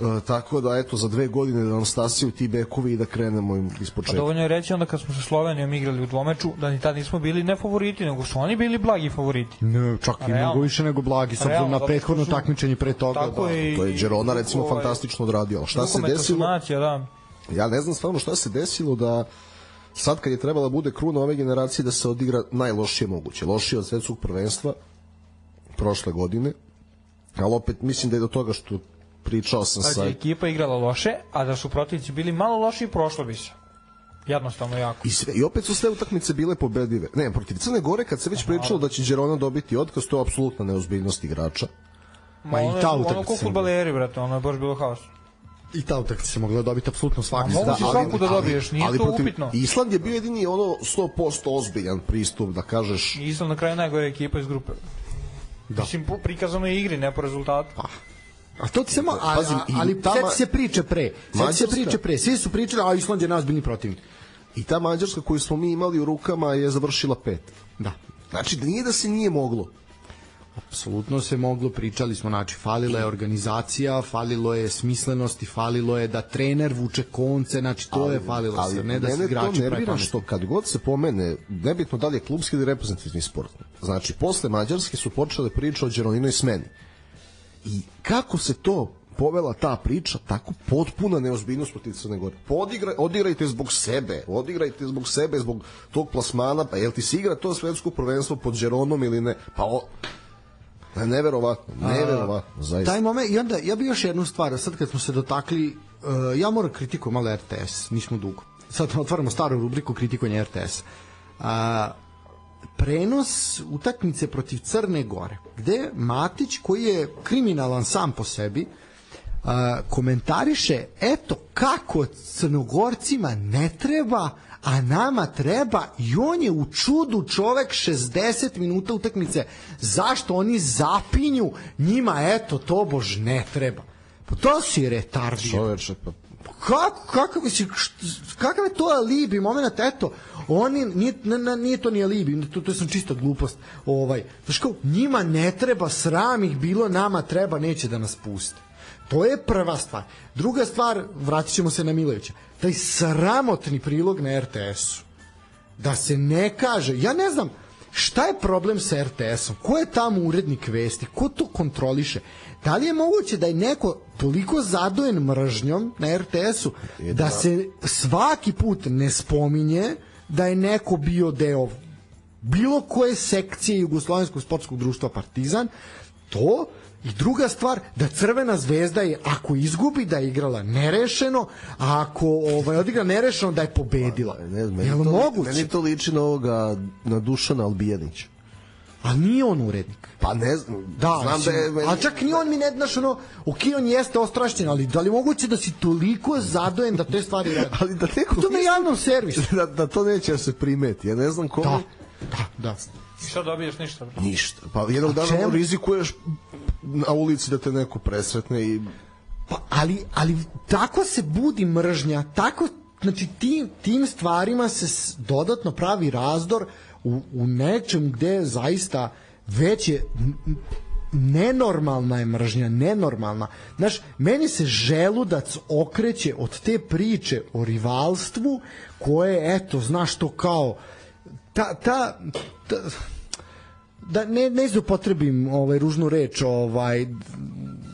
E, tako da eto za dve godine da nam stasiju ti bekovi i da krenemo im iz Pa početka. dovoljno je reći onda kad smo sa Slovenijom igrali u dvomeču, da ni tad nismo bili ne favoriti, nego su oni bili blagi favoriti. Ne, čak i mnogo više nego blagi, s obzirom na prethodno su- takmičenje pre toga. Tako da. je i... To je Girona recimo ovaj, fantastično odradio. Šta se desilo? nacija, da. Ja ne znam stvarno šta se desilo da sad kad je trebala da bude kruna ove generacije da se odigra najlošije moguće. Lošije od svetskog prvenstva prošle godine. Ali opet mislim da je do toga što pričao sam sa... ekipa igrala loše, a da su protivnici bili malo loši, prošlo bi se. Jednostavno jako. I, sve, I opet su sve utakmice bile pobedive. Ne, protiv Crne Gore kad se već pričalo da će Girona dobiti otkaz, to je apsolutna neozbiljnost igrača. Ma i ono, je- ta ono utakmica ko je futbaleri, brate, ono je baš bilo haos. I ta utakmica se mogla dobiti apsolutno svaki. mogu si ali- svaku da dobiješ, nije to protiv- upitno. Island je bio jedini ono 100% ozbiljan pristup, da kažeš I Island na kraju najgore ekipa iz grupe. Da. Mislim, prikazano je igri, ne po rezultatu. Pa, A to ti samo, ali, Pazim, i ali tama- se priče pre. Sjeti se Mađarska- priče pre. Svi su pričali, a Island je nazbiljni protivnik. I ta Mađarska koju smo mi imali u rukama je završila pet. Da. Znači da nije da se nije moglo. Apsolutno se moglo, pričali smo, znači, falila je organizacija, falilo je smislenosti, falilo je da trener vuče konce, znači, to je falilo se, ne da se igrači nervira što kad god se pomene, nebitno da li je klubski ili reprezentativni sport. Znači, posle Mađarske su počele priče o Đeroninoj smeni. I kako se to povela ta priča, tako potpuna neozbiljnost protiv Crne Gore. Podigra, odigrajte zbog sebe, odigrajte zbog sebe, zbog tog plasmana, pa jel ti se igra to svetsko prvenstvo pod Đeronom ili ne? Pa o, Ne, neverovatno, neverovatno, zaista. Taj moment, i onda, ja bi još jednu stvar, sad kad smo se dotakli, uh, ja moram kritikujem malo RTS, nismo dugo. Sad otvaramo staru rubriku kritikovanje RTS. A, prenos utakmice protiv Crne Gore, gde Matić, koji je kriminalan sam po sebi, komentariše, eto kako Crnogorcima ne treba, a nama treba i on je u čudu čovek 60 minuta utakmice. Zašto oni zapinju? Njima eto tobož ne treba. Pa to si retardio Čoveče, pa kako, kakav, mislim, kakav je to alibi moment, eto, oni, nije, ne, ne, nije to ni alibi, to, to sam čista glupost, ovaj, znaš kao, njima ne treba, sram ih bilo, nama treba, neće da nas puste. To je prva stvar. Druga stvar, vratit ćemo se na Milovića, taj sramotni prilog na RTS-u, da se ne kaže, ja ne znam, šta je problem sa RTS-om? Ko je tamo urednik vesti? Ko to kontroliše? Da li je moguće da je neko toliko zadojen mržnjom na RTS-u da se svaki put ne spominje da je neko bio deo bilo koje sekcije Jugoslovenskog sportskog društva Partizan, to i druga stvar, da Crvena zvezda je, ako izgubi, da je igrala nerešeno, a ako ovaj, odigra nerešeno, da je pobedila. ne znam, meni Jel to, moguće? meni to liči na ovoga, na Dušana Albijanića. A nije on urednik. Pa ne znam, Da, znam da je... a čak ni on mi ne, znaš, ono, ok, on jeste ostrašćen, ali da li moguće da si toliko zadojen da te stvari radi? [LAUGHS] Ali da neko To na javnom servisu. [LAUGHS] da, da to neće da se primeti. Ja ne znam kome... Da, da, da. I šta dobiješ ništa? bro? Ništa. Pa jednog dana čemu? rizikuješ na ulici da te neko presretne i Pa, ali, ali tako se budi mržnja, tako, znači tim, tim stvarima se dodatno pravi razdor u, u nečem gde zaista već je nenormalna je mržnja, nenormalna. Znaš, meni se želudac okreće od te priče o rivalstvu koje, eto, znaš to kao ta, ta, ta da ne ne zupotrebim ovaj ružnu reč ovaj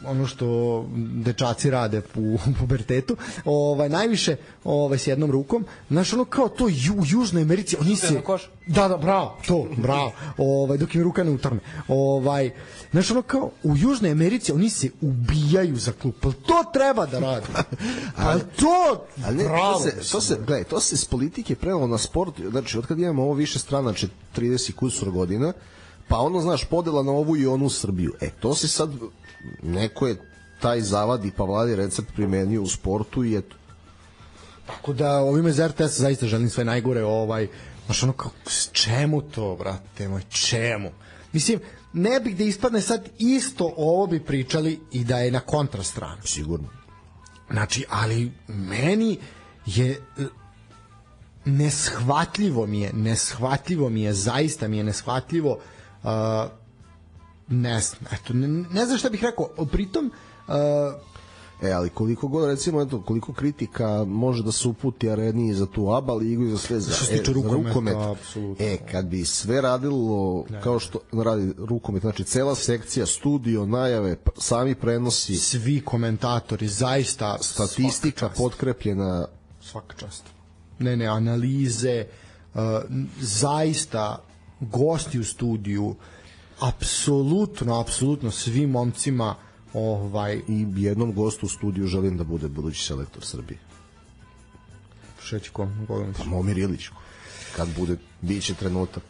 ono što dečaci rade u [LAUGHS] pubertetu, ovaj najviše ovaj s jednom rukom, znaš ono kao to ju, u Južnoj Americi, oni se? Da, da, bravo, to, bravo. Ovaj dok im ruka ne utrne. Ovaj znaš ono kao u Južnoj Americi oni se ubijaju za klub. Pa to treba da rade. [LAUGHS] Pa to Ali ne, bravo. to se, to se, gledaj, to se s politike prelilo na sport, znači, od kad imamo ovo više strana, znači 30 kusur godina, pa ono, znaš, podela na ovu i onu Srbiju. E, to se sad, neko je taj zavadi pa vladi recept primenio u sportu i eto. Tako da ovime za RTS zaista želim sve najgore ovaj znaš ono kao s čemu to brate moj čemu Mislim, ne bih da ispadne sad isto ovo bi pričali i da je na kontrastranu. Sigurno. Znači, ali meni je e, neshvatljivo mi je, neshvatljivo mi je, zaista mi je neshvatljivo uh, ne znam, eto, ne, ne znam šta bih rekao, pritom uh, E, ali koliko god, recimo, eto, koliko kritika može da se uputi areni za tu ABA ligu i za sve za, e, tiče za rukomet. E, kad bi sve radilo kao što radi rukomet, znači cela sekcija, studio, najave, p- sami prenosi, svi komentatori zaista statistika potkrepljena. Svaka čast. Ne, ne, analize, uh, zaista gosti u studiju, apsolutno, apsolutno svim momcima ovaj, i jednom gostu u studiju želim da bude budući selektor Srbije. šeći ko, koga misliš? Momir Ilić. Kad bude, bit će trenutak.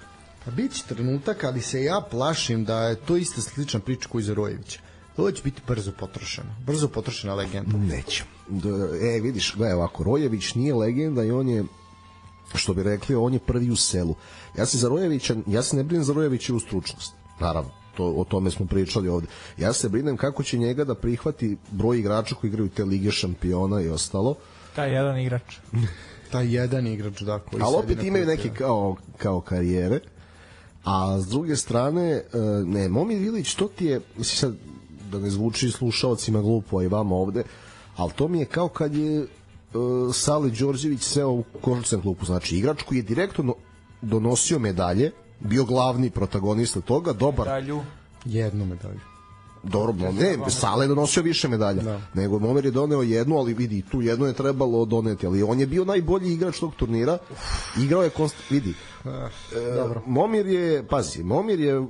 Pa bit će trenutak, ali se ja plašim da je to ista slična priča koji za Rojevića. To će biti brzo potrošeno. Brzo potrošena legenda. Neće. Da, e, vidiš, gledaj ovako, Rojević nije legenda i on je što bi rekli, on je prvi u selu. Ja se za Rojevića, ja se ne brinem za Rojevićevu stručnost. Naravno, to, o tome smo pričali ovde. Ja se brinem kako će njega da prihvati broj igrača koji igraju te lige šampiona i ostalo. Taj jedan igrač. [LAUGHS] Taj jedan igrač, da, koji Ali opet na imaju neke kao, kao karijere. A s druge strane, e, ne, Momir Ilić, to ti je, mislim sad, da ne zvuči slušalcima glupo, a i vama ovde, ali to mi je kao kad je e, Sali Đorđević seo u košarčnu klupu, znači igrač koji je direktno no- donosio medalje, bio glavni protagonista toga, dobar, Dalju. Jednu medalju. dobro, ne, Sale je donosio više medalja, Da. nego Momer je doneo jednu, ali vidi, tu jednu je trebalo doneti, ali on je bio najbolji igrač tog turnira, igrao je, konst... vidi, Dobro. Momir je, pazi, Momir je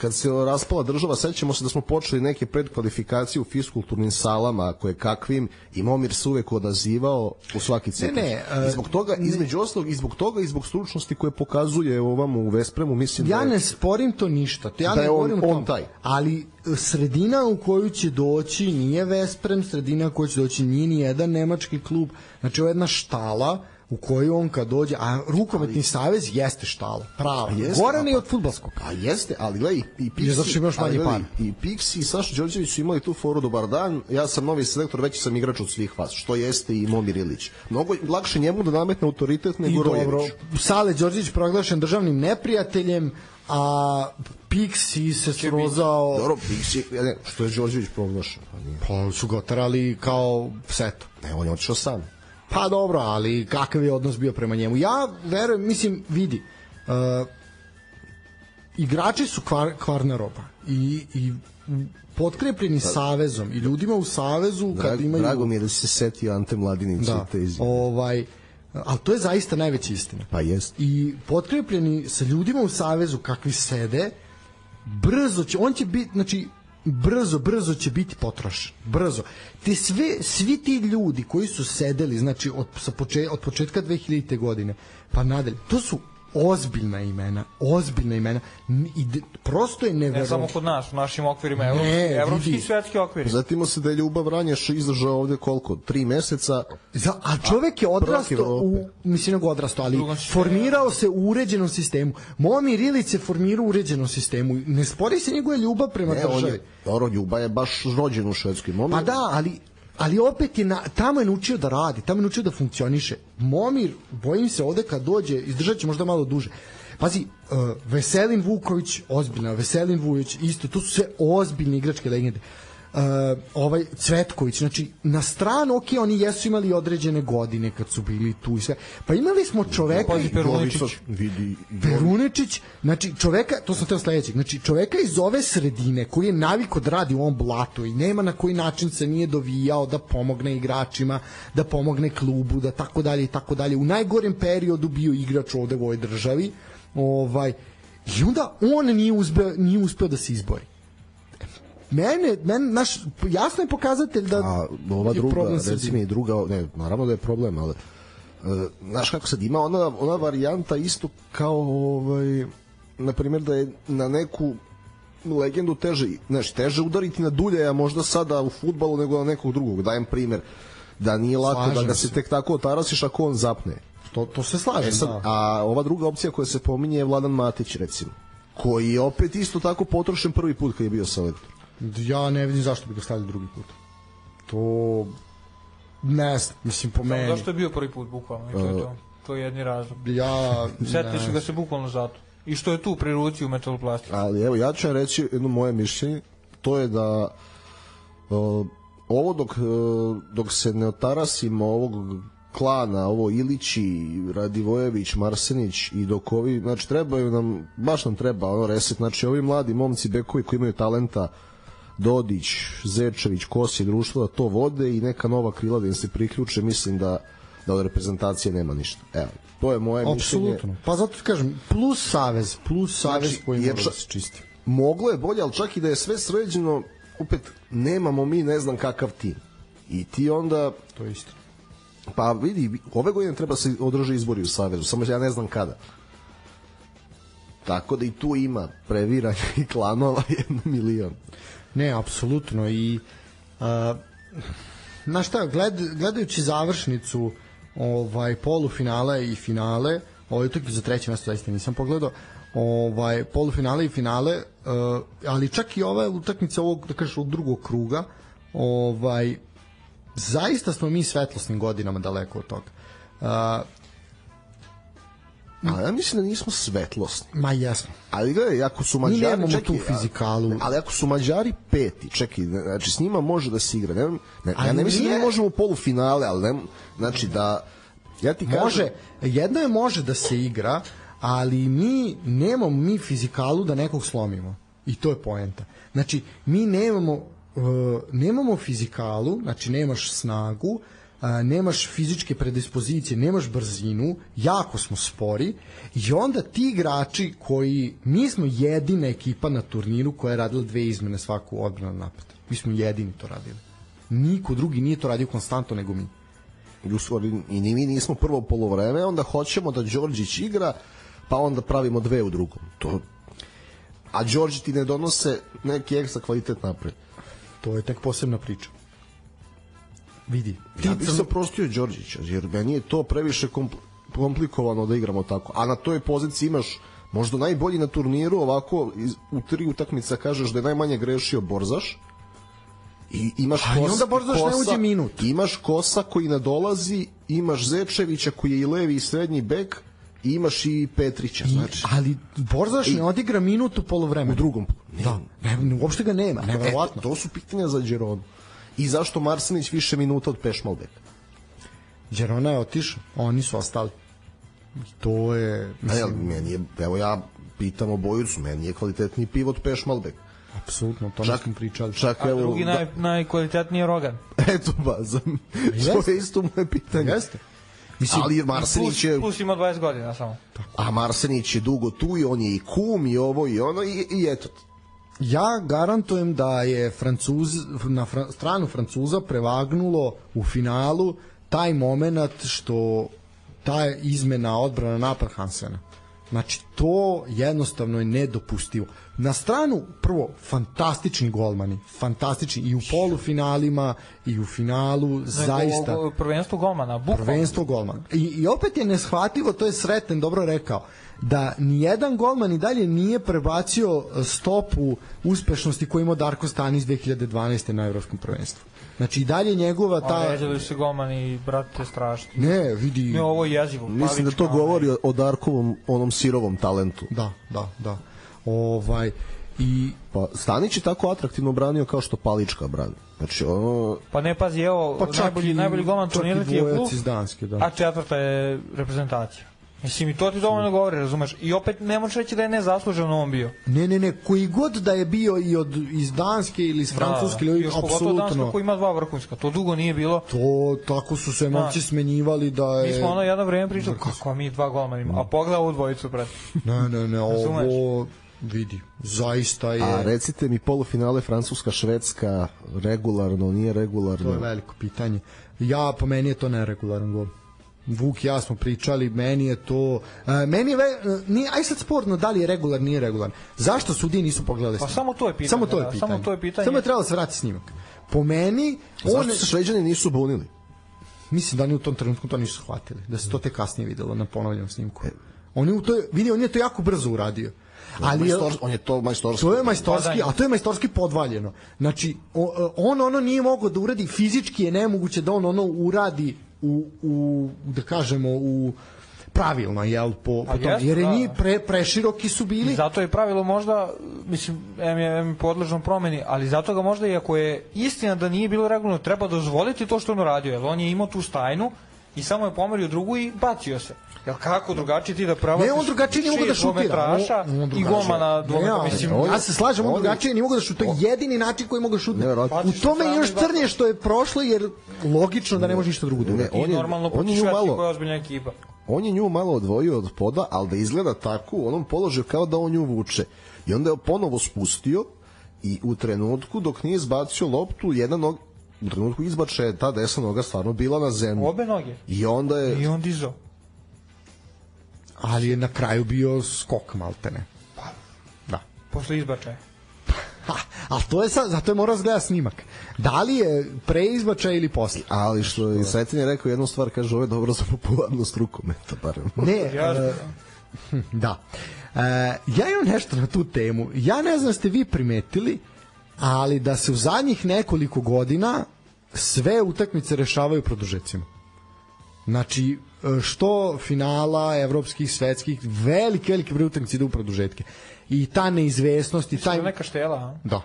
kad se raspala država, sećamo se da smo počeli neke predkvalifikacije u fiskulturnim salama, koje kakvim, i Momir se uvek odazivao u svaki ciklus. ne, e, I zbog toga, između ostalog, i zbog toga, i zbog stručnosti koje pokazuje ovamo u Vespremu, mislim Ja da je, ne sporim to ništa. To ja Da ne je on- on tom. taj. Ali e, sredina u koju će doći nije Vesprem, sredina u koju će doći nije ni jedan nemački klub. Znači ovo je jedna štala u koju on kad dođe, a rukometni savez jeste štala, prava. Jeste, i pa- od futbalskog. A jeste, ali gledaj, i Pixi, što imaš ali manje gledaj, para. I Pixi i Saša Đorđević su imali tu foru dobar dan, ja sam novi selektor, veći sam igrač od svih vas, što jeste i Momir Ilić. Mnogo lakše njemu da nametne autoritet nego Rojević. Sale Đorđević proglašen državnim neprijateljem, a Pixi se srozao... Dobro, Pixi, ne, što je Đorđević proglašen? Pa nije. Pa su ga oterali kao seto. Ne, on je otišao sam. Pa dobro, ali kakav je odnos bio prema njemu? Ja verujem, mislim, vidi, uh, igrači su kvar, kvarna roba i, i potkrepljeni savezom i ljudima u savezu kad Drag, imaju... Drago mi je da si se setio Ante Mladinića da, te izjave. ovaj, ali to je zaista najveća istina. Pa jest. I potkrepljeni sa ljudima u savezu kakvi sede, brzo će, on će biti, znači, brzo, brzo će biti potrošen. Brzo. Te sve, svi ti ljudi koji su sedeli, znači, od, sa poče, od početka 2000. godine, pa nadalje, to su ozbiljna imena, ozbiljna imena. I prosto je Ne neverovatno. samo kod nas, u našim okvirima, Ne, evropski, evropski i svetski okviri. Zatimo se da je Ljubav Ranješ izdržao ovde koliko? Tri meseca. Za, a čovek je odrastao u, mislim nego odrastao, ali formirao se u uređenom sistemu. Momir Ilić se formirao u uređenom sistemu. Ne spori se njegova ljubav prema Ne, on državi. je, dobro, Ljuba je baš rođen u Švedskoj. Momir, Pa da, ali ali opet je na, tamo je naučio da radi, tamo je naučio da funkcioniše. Momir, bojim se ovde kad dođe, izdržat će možda malo duže. Pazi, uh, Veselin Vuković, ozbiljna, Veselin Vujović, isto, to su sve ozbiljne igračke legende. Ovaj Cvetković, znači na stranu, ok, oni jesu imali određene godine kad su bili tu i sve. Pa imali smo čoveka Pazi, Peruničić. Jovica, vidi, Peruničić, znači čoveka, to sam teo sledećeg, znači čoveka iz ove sredine koji je naviko da radi u ovom blatu i nema na koji način se nije dovijao da pomogne igračima, da pomogne klubu, da tako dalje i tako dalje. U najgorem periodu bio igrač ovde u ovoj državi. Ovaj i onda on nije uspeo nije uspeo da se izbori. Mene, men, naš, jasno je pokazatelj da A ova druga, problem recimo i druga, ne, naravno da je problem, ali e, znaš kako sad ima ona, ona varijanta isto kao ovaj, na primjer da je na neku legendu teže, znaš, teže udariti na dulje, a možda sada u futbalu nego na nekog drugog. Dajem primjer da nije lako Slažem da ga se. tek tako otarasiš ako on zapne. To, to se slažem, E sad, da. a ova druga opcija koja se pominje je Vladan Matić recimo koji je opet isto tako potrošen prvi put kad je bio selektor. Ja ne vidim zašto bi ga stavili drugi put. To ne znam, mislim po Samo meni. zašto je bio prvi put, bukvalno, i to je to. To je jedni razlog. Ja Setili su ne ga se bukvalno zato. I što je tu pri ruci u metaloplastiku. Ali evo, ja ću vam reći jedno moje mišljenje, to je da o, ovo dok, e, dok se ne otarasimo ovog klana, ovo Ilići, Radivojević, Marsenić i dok ovi, znači trebaju nam, baš nam treba ono reset, znači ovi mladi momci bekovi koji imaju talenta, Dodić, Zečević, Kosi, društvo da to vode i neka nova krila da im se priključe, mislim da da od reprezentacije nema ništa. Evo, to je moje mišljenje. Apsolutno. Pa zato ti kažem, plus savez, plus savez Znači, koji mora da se čisti. moglo je bolje, ali čak i da je sve sređeno, opet nemamo mi ne znam kakav tim. I ti onda, To je isto. pa vidi, ove godine treba se održe izbori u Savezu, samo ja ne znam kada. Tako da i tu ima previranja i klanova [LAUGHS] jedan milion. Ne, apsolutno i uh, na šta, gled, gledajući završnicu ovaj polufinale i finale, ovaj utakmicu za treće mesto zaista nisam pogledao, ovaj polufinale i finale, uh, ali čak i ova utakmica ovog da kažeš ovog drugog kruga, ovaj zaista smo mi svetlosnim godinama daleko od toga. Uh, Ali ja mislim da nismo svetlosni. ma jasno. Ali gledaj, ako su Mađari... nemamo čekaj, tu a- fizikalu. Ali ako su Mađari peti, čekaj, znači s njima može da se igra. Ne, ne, ja ne mislim da nije- mi možemo u polufinale, ali ne, znači da... Ja ti kažem, Može, jedno je može da se igra, ali mi nemamo mi fizikalu da nekog slomimo. I to je poenta. Znači, mi nemamo uh, nemamo fizikalu, znači nemaš snagu, uh, nemaš fizičke predispozicije, nemaš brzinu, jako smo spori i onda ti igrači koji, mi smo jedina ekipa na turniru koja je radila dve izmene svaku odbranu napad. Mi smo jedini to radili. Niko drugi nije to radio konstantno nego mi. I u stvari i ni mi nismo prvo polovreme, onda hoćemo da Đorđić igra, pa onda pravimo dve u drugom. To a Đorđi ti ne donose neki ekstra kvalitet napred. To je tek posebna priča. Vidi, ti Ja bih se oprostio Đorđića, jer meni je to previše kompl komplikovano da igramo tako. A na toj poziciji imaš možda najbolji na turniru, ovako iz, u tri utakmice kažeš da je najmanje grešio Borzaš, I imaš A i onda Borzaš ne uđe minut. Imaš Kosa koji nadolazi, imaš Zečevića koji je i levi i srednji bek, i imaš i Petrića, znači. ali Borzaš ne odigra minutu polovremena. U drugom. Ne, Da, ne, uopšte ga nema, neverovatno. E, to su pitanja za Đeronu. I zašto Marsenić više minuta od Pešmalbeka? Đerona je otišao, oni su ostali. To je, mislim, meni je, evo ja pitam o Bojucu, meni je kvalitetni pivot Pešmalbek. apsolutno, to Čak, nismo pričali. čak A evo, drugi naj, da, najkvalitetniji je Rogan. [LAUGHS] eto bazam. Jeste. to je isto moje pitanje. Jeste. Mislim, Ali Marsenić Plus, je, plus ima 20 godina samo. a Marsenić je dugo tu i on je i kum i ovo i ono i, i eto. Ja garantujem da je Francuz, na fra, stranu Francuza prevagnulo u finalu taj moment što ta izmena odbrana napad Hansena. Znači, to jednostavno je nedopustivo. Na stranu, prvo, fantastični golmani, fantastični i u polufinalima i u finalu, zaista. Nego, Prvenstvo golmana, bukvalno. Prvenstvo golmana. I, I opet je neshvatljivo, to je Sreten dobro rekao, da nijedan golman i dalje nije prebacio stopu uspešnosti koju imao Darko Stanis 2012. na evropskom prvenstvu. Znači i dalje njegova Ta... Ređali su golmani, brate, strašni. Ne, vidi... Ne, ovo je jezivo. Mislim da to govori o- o Darkovom onom sirovom talentu. Da, da, da. Ovaj, i Pa Stanić je tako atraktivno branio kao što Palička brani. Znači ono Pa ne, pazi, evo, pa najbolji, i, najbolji golman i turnira ti je klub, iz Danske, da. a četvrta je reprezentacija. Mislim, i to ti dovoljno govori, razumeš? I opet ne možeš reći da je nezasluženo on bio. Ne, ne, ne, koji god da je bio i od iz Danske ili iz Francuske da, ili Još pogotovo Danska apsolutno. koji ima dva vrhunska. To dugo nije bilo. To tako su se momci smenjivali da je Mi smo ono jedno vreme pričali, kako mi dva golmana imamo. A pogledaj ovu dvojicu, brate. Ne, ne, ne, Razumeš? ovo vidi, zaista je A recite mi polufinale Francuska, Švedska, regularno, nije to je regularno. veliko pitanje. Ja po meni je to neregularan gol. Vuk i ja smo pričali, meni je to e, meni je ve, e, nije aj sad sporno da li je regular, nije regular. Zašto sudije nisu pogledali? Pa snimak? samo to je pitanje, Samo to je da, pitanje. samo to je pitanje. Samo je trebalo da se vrati snimak. Po meni on Zašto se Šveđani nisu bunili? mislim da oni u tom trenutku to nisu shvatili, da se to te kasnije videlo na ponovljenom snimku. On je, u to, vidi, on je to jako brzo uradio. Ali, Majstor, on je to majstorski. To je majstorski, Padanje. a to je majstorski podvaljeno. Znači, o- on ono nije mogao da uradi, fizički je nemoguće da on ono uradi u, u da kažemo, u pravilno, jel, po, po Pa tome. jeste, Jer je da. njih pre, preširoki su I bili. zato je pravilo možda, mislim, em je, em je podležno promeni, ali zato ga možda, iako je istina da nije bilo regularno, treba dozvoliti to što on uradio, jer on je imao tu stajnu i samo je pomerio drugu i bacio se. Jel kako drugačije ti da pravaciš Ne, on drugačije nije mogao da šutira. On- on i Ne, dvometra, ja, mislim, ja se slažem, on on je- drugačije nije mogao da šutira. Jedini način koji mogu da. Nevjerojatno. U tome je još crnije što je prošlo, jer logično da ne može ništa drugo da Ne, uradi. on je- normalno Švedske malo- koja je ozbiljna ekipa. on je nju malo odvojio od poda, ali da izgleda tako u onom položaju kao da on nju vuče. I onda je ponovo spustio i u trenutku dok nije izbacio loptu, jedna nog, u trenutku izbače je ta desna noga stvarno bila na zemlji. Obe noge. I onda je I on dizao. Ali je na kraju bio skok maltene. Da. Posle izbačaja. Ha, a to je sad, zato je morao zgleda snimak. Da li je pre izbačaja ili posle? Ali što je Sretin je rekao jednu stvar, kaže ovo je dobro za popularnost rukometa, barem. [LAUGHS] Ne, Jasno. e, da. E, ja imam nešto na tu temu. Ja ne znam da ste vi primetili, ali da se u zadnjih nekoliko godina sve utakmice rešavaju produžecima. Znači, e, što finala evropskih, svetskih, veliki, veliki broj utakmica ide u produžetke. I ta neizvesnost i je taj... neka štela, a? Da.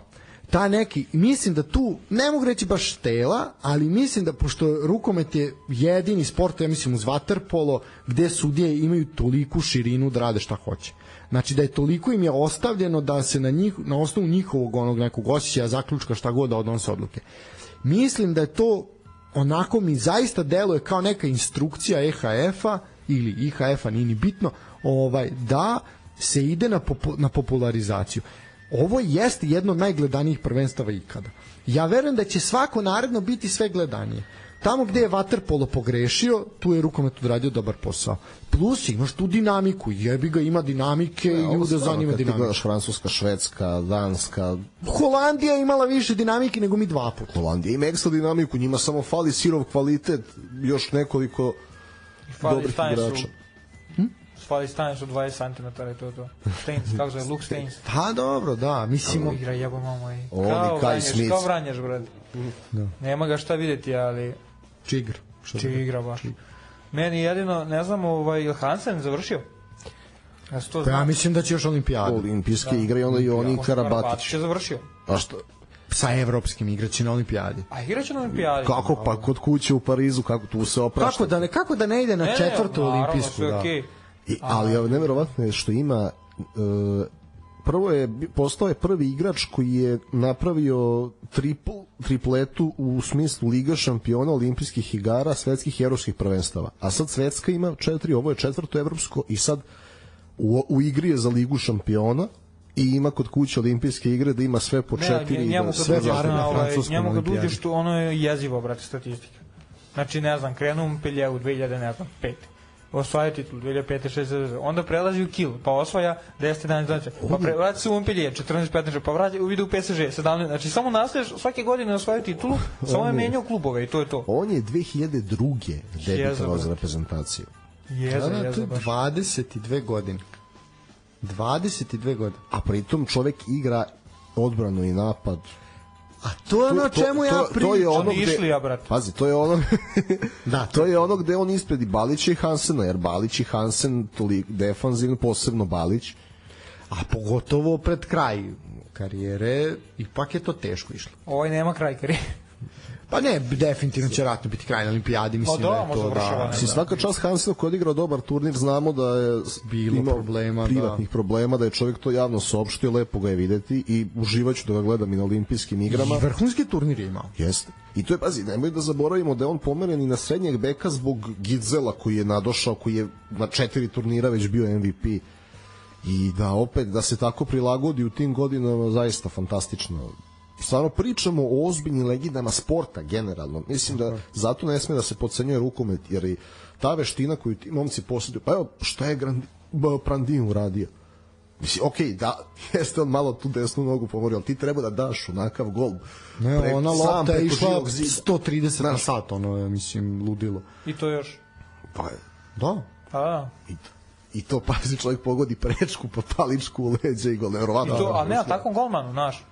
Ta neki, mislim da tu, ne mogu reći baš štela, ali mislim da, pošto rukomet je jedini sport, ja mislim uz vaterpolo, gde sudije imaju toliku širinu da rade šta hoće. Znači da je toliko im je ostavljeno da se na, njih, na osnovu njihovog onog nekog osjećaja zaključka šta god da odnose odluke. Mislim da je to onako mi zaista deluje kao neka instrukcija EHF-a ili IHF-a, nije ni bitno, ovaj, da se ide na, popu, na popularizaciju. Ovo jeste jedno od najgledanijih prvenstava ikada. Ja verujem da će svako naredno biti sve gledanije. Tamo gde je Waterpolo pogrešio, tu je rukomet odradio dobar posao. Plus imaš tu dinamiku, jebi ga ima dinamike i ljude zanima kad ti dinamika. gledaš Francuska, Švedska, Danska, Holandija je imala više dinamike nego mi dva puta. Holandija ima ekstra dinamiku, njima samo fali sirov kvalitet, još nekoliko Fali dobrih igrača. su... Fali stanje su 20 cm i to je to. Steins, kako zove, Luke Steins. Pa dobro, da, mislim... Igra jebo mamo i... Oni, Kao Kai Smith. kao Vranješ, brad. Nema ga šta videti, ali... Čigr. Što Či igra baš. Meni jedino, ne znam, ovaj, Hansen završio? Ja to Pa ja mislim da će još olimpijadu. olimpijske igre i onda i oni Karabatić. je završio. A što? Sa evropskim igraće na olimpijadi. A igraće na olimpijadi. Kako pa kod kuće u Parizu, kako tu se oprašta. Kako da ne, kako da ne ide na Ne, ne, četvrtu naravno, olimpijsku, sve da. okej. I, ali je neverovatno je što ima e, prvo je postao je prvi igrač koji je napravio triple, tripletu u smislu Liga šampiona, olimpijskih igara, svetskih i evropskih prvenstava. A sad svetska ima četiri, ovo je četvrto evropsko i sad u, u igri je za Ligu šampiona i ima kod kuće olimpijske igre da ima sve po Ne, četiri nje- i njemu da sve na ovaj, njemu kad uđeš ono je jezivo, brate, statistika. Znači, ne znam, krenu u Montpellier u 2000, ne znam, 5. Osvaja titul 2005. 6. Onda prelazi u Kiel, pa osvaja 10. 11. 12. Pa pre, vraća se u Montpellier 14. 15. Pa vraća, ide u PSG 17. Znači, samo nastaviš svake godine osvajaju titulu, [LAUGHS] samo je menjao klubove i to je to. On je 2002. debitovao za reprezentaciju. Jeza, Da, da, jeza je baš. 22 godine. 22 godine. A pritom čovek igra odbranu i napad. A to je ono čemu ja pričam. to je ono Oni išli, ja, brate. Pazi, to je ono [LAUGHS] Da, to je ono gde on ispred i Balića i Hansena, jer Balić i Hansen tolik defanzivno, posebno Balić. A pogotovo pred kraj karijere, ipak je to teško išlo. Ovaj nema kraj karijere. Pa ne, definitivno će ratno biti kraj na olimpijadi, mislim Pa da, da je to da... Mislim, svaka čast Hansenu koji odigrao dobar turnir, znamo da je Bilo imao problema, privatnih problema, da je čovjek to javno saopštio, lepo ga je videti i uživaću da ga gledam i na olimpijskim igrama. I vrhunski turnir je imao. Jeste. I to je, pazi, nemoj da zaboravimo da je on pomeren i na srednjeg beka zbog Gidzela koji je nadošao, koji je na četiri turnira već bio MVP. I da opet, da se tako prilagodi u tim godinama, zaista fantastično. Stvarno pričamo o ozbiljnim legendama sporta generalno. Mislim da zato ne sme da se podcenjuje rukomet, jer i ta veština koju ti momci posjeduju, pa evo, šta je Grandi, B- Prandin uradio? Mislim, okej, da, [LAUGHS] jeste on malo tu desnu nogu pomorio, ali ti treba da daš onakav gol. Ne, Pre- ona lopta je išla živog zida. 130 na sat, ono je, mislim, ludilo. I to još. Pa, je, Da. Pa da. i, i to pazi čovjek pogodi prečku pa paličku u leđa i gol I nevjerovatno to, a ne na takvom golmanu, znaš.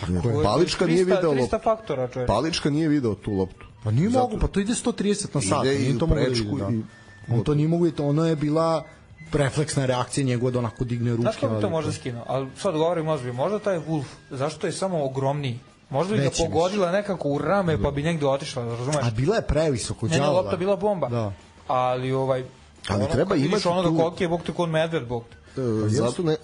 Tako je. Palička nije 300 video 300 loptu. faktora, čovječe. Palička nije video tu loptu Pa nije Zato- mogu, pa to ide 130 na sat. Ide nije to u mogu da vidi, da. i- On to nije mogu vidjeti, ono je bila refleksna reakcija njegova da onako digne ruke. Znaš kako bi to možda skinuo? Ali sad govorim ozbiljno, možda taj Wolf, zašto je samo ogromniji? Možda bi ga pogodila nekako u rame pa bi negde otišla, razumeš? A bila je previsoko, Ne, ne, đavo, lopta da. bila bomba. Da. Ali ovaj Ali ono, treba imati ono da tu- koliki je bog te kod medved bog. te. E, zato ne, e,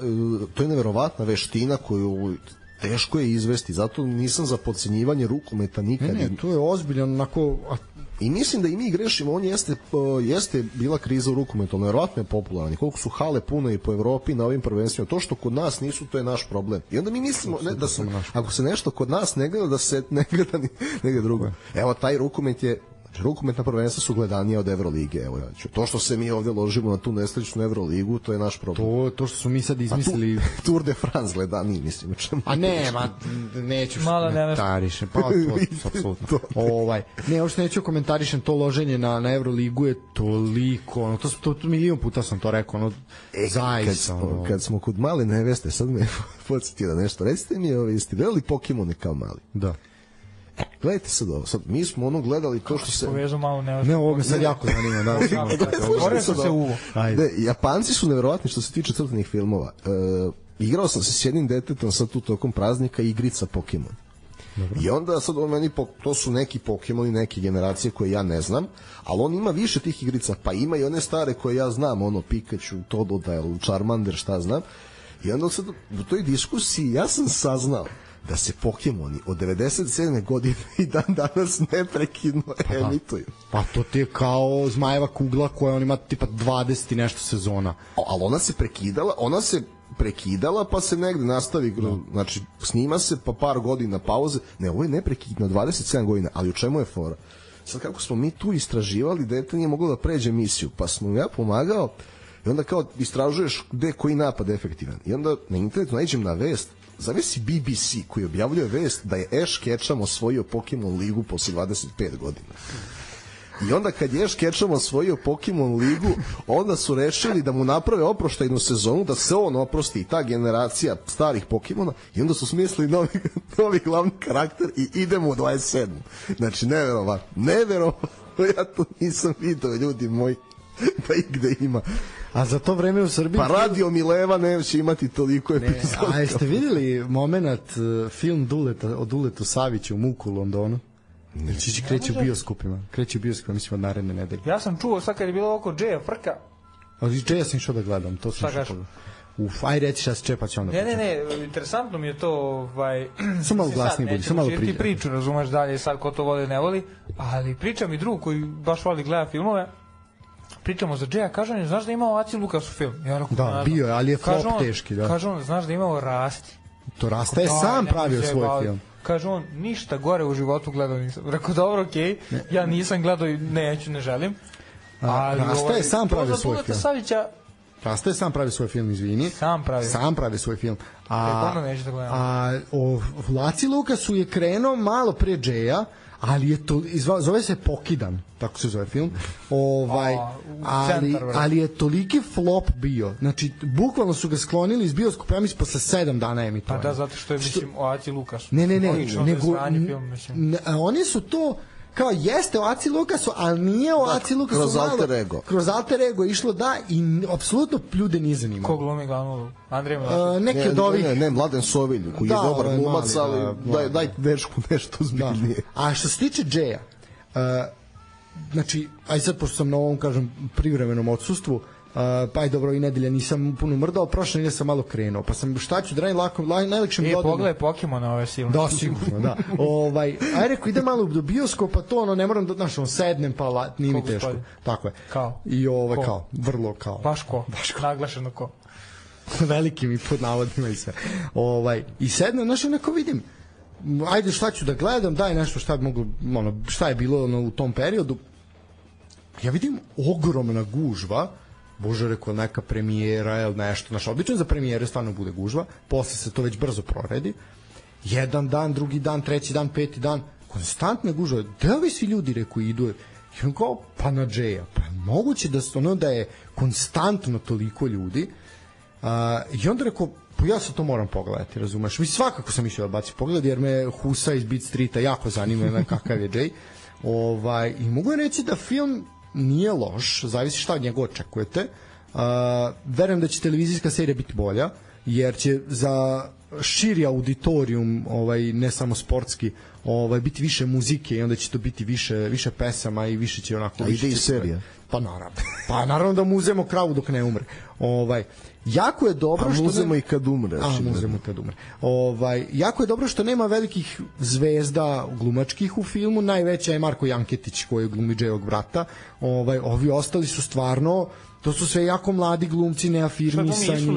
to je neverovatna veština koju teško je izvesti, zato nisam za podcenjivanje rukometa nikad. Ne, ne, to je ozbiljan, onako, a I mislim da i mi grešimo, on jeste, jeste bila kriza u rukometu, ono verovatno je popularan koliko su hale pune i po Evropi na ovim prvenstvima, to što kod nas nisu, to je naš problem. I onda mi mislimo ne, da se, ako se nešto kod nas ne gleda, da se ne gleda ni negde drugo. Evo, taj rukomet je rukometna prvenstva su gledanija od Evrolige, evo ja ću. To što se mi ovde ložimo na tu nesrećnu Evroligu, to je naš problem. to, to što su mi sad izmislili... Tu, [LAUGHS] Tour de France gledaniji, mislim, čemu. A ne, ma neću Mala ne komentarišem. Pa to, [LAUGHS] apsolutno. ovaj, ne, uopšte neću komentarišem to loženje na na Evroligu je toliko, ono to to, to milion puta sam to rekao, ono kad, zaista. smo, ono, kad smo kod male neveste, sad me [LAUGHS] podsjetio da nešto. Recite mi, ovi, jeste gledali Pokemone kao mali? da. Gledajte sad ovo, sad mi smo ono gledali to što se... Povezu malo ne Ne, ovo me sad jako zanima, da. Otvorio sam se uvo. Ajde. Ne, Japanci su neverovatni što se tiče crtanih filmova. E, igrao sam se s jednim detetom sad tu tokom praznika igrica Pokemon. I onda sad on meni, to su neki Pokemoni, neke generacije koje ja ne znam, ali on ima više tih igrica, pa ima i one stare koje ja znam, ono Pikachu, Totodile, Charmander, šta znam. I onda sad u toj diskusiji ja sam saznao da se Pokemoni od 97. godine [LAUGHS] i dan danas neprekidno emituju. Pa to ti je kao zmajeva kugla koja on ima tipa 20 i nešto sezona. O, ali ona se prekidala, ona se prekidala pa se negde nastavi, no. znači snima se pa par godina pauze, ne, ovo je neprekidno, 27 godina, ali u čemu je fora? Sad kako smo mi tu istraživali, dete nije moglo da pređe misiju, pa smo ja pomagao i onda kao istražuješ gde koji napad efektivan. I onda na internetu nađem na vest, zavisi BBC koji objavljuje vest da je Ash Ketchum osvojio Pokemon ligu posle 25 godina. I onda kad je Ash Ketchum osvojio Pokemon ligu, onda su rešili da mu naprave oproštajnu sezonu, da se on oprosti i ta generacija starih Pokemona i onda su smislili novi, [LAUGHS] novi glavni karakter i idemo u 27. Znači, neverovatno, neverovatno, [LAUGHS] ja to nisam video, ljudi moji, da [LAUGHS] i gde ima. A za to vreme u Srbiji... Pa radio Mileva neće imati toliko epizoda. A jeste videli moment uh, film Duleta, o Duletu Saviću u Muku u Londonu? Znači, će kreće u bioskopima. Kreće u bioskopima, mislim, od naredne nedelje. Ja sam čuo sad kad je bilo oko Džeja frka. Ali iz Džeja sam išao da gledam, to sam išao pogledati. Uf, aj reći šta se čepa će onda. Ne, ne, ne, interesantno mi je to, ovaj... [CLEARS THROAT] Samo malo glasniji budi, samo malo širiti priđe. priču, razumeš dalje, sad ko to voli, ne voli, ali priča mi drug koji baš voli gleda filmove, pričamo za Džeja, kaže on, znaš da je imao Aci Lukas u film? Ja rekao, Da, znam. bio je, ali je flop on- teški, da. Kaže on, znaš da je imao Rasti. To Rasta je sam pravio svoj baviti. film. Kaže on, ništa gore u životu gledao nisam. Rekao, dobro, okej, ja nisam gledao i neću, ne želim. Ali, Rasta je ovaj, sam to pravio svoj film. Savića, Rasta je sam pravio svoj film, izvini. Sam pravio. Sam pravio svoj film. E, A, neću da a o Laci Lukasu je krenuo malo pre Džeja, ali je to izva, zove se Pokidan, tako se zove film. Ovaj A, ali, centar, ali je toliki flop bio. Znači bukvalno su ga sklonili iz bioskopa, ja mislim posle 7 dana Pa emitovanja. da, zato što je, mislim, o Aci Lukasu. Ne, ne, ne, Logično da je nego sranje film, mislim. n- a oni su to kao jeste o Aci Lukasu, ali nije o Aci Lukasu kroz malo- alter ego. Kroz alter ego je išlo da i apsolutno ljude nije zanimalo. Ko glumi glavnu? Andrej A, Milašić. neki Ne, od ovih ne, ne, Mladen Sovilj, koji Da, je dobar ovaj glumac, ali da, daj, mladi. daj dečku nešto Da. zbiljnije. A što se tiče Džeja, uh, znači, aj sad pošto sam na ovom, kažem, privremenom odsustvu, Uh, pa aj dobro, i nedelja nisam puno mrdao, prošle nedelje sam malo krenuo, pa sam šta ću da radim lako, la, najlakše mi E, da pogledaj Pokemona ove silne. Da, sigurno, da. ovaj, aj rekao, ide malo do bioskopa, to ono, ne moram da, znaš, on sednem, pa la, nije mi Ko teško. Tako je. Kao? I ovaj, Ko? kao, vrlo kao. Baš ko? [LAUGHS] Naglašeno ko? [LAUGHS] veliki mi pod navodima i sve. Ovaj, I sednem, znaš, onako vidim, ajde šta ću da gledam, daj nešto šta bi moglo, ono, šta je bilo ono, u tom periodu. Ja vidim ogromna gužva, Bože rekao neka premijera ili nešto, znaš, obično za premijere stvarno bude gužva, posle se to već brzo proredi. Jedan dan, drugi dan, treći dan, peti dan, konstantna gužva. Gde ovi svi ljudi, rekao, idu? I on kao, pa na Jaya. Pa moguće da, ono, da je konstantno toliko ljudi. Uh, I onda rekao, pa ja sad to moram pogledati, razumeš? Mi svakako sam išao da baci pogled, jer me Husa iz Beat Streeta jako zanima na kakav je Jay. [LAUGHS] Ovaj, I mogu reći da film nije loš, zavisi šta od njega očekujete. Uh, verujem da će televizijska serija biti bolja, jer će za širi auditorijum, ovaj ne samo sportski, ovaj biti više muzike i onda će to biti više više pesama i više će onako A ide i serija? Pa naravno. Pa naravno da mu uzemo kravu dok ne umre. Ovaj jako je dobro Pa što muzemo ne- i kad umre. A, muzemo kad umre. Ovaj, jako je dobro što nema velikih zvezda glumačkih u filmu. Najveća je Marko Janketić koji glumi Džejog brata. Ovaj, ovi ostali su stvarno, to su sve jako mladi glumci, neafirmisani.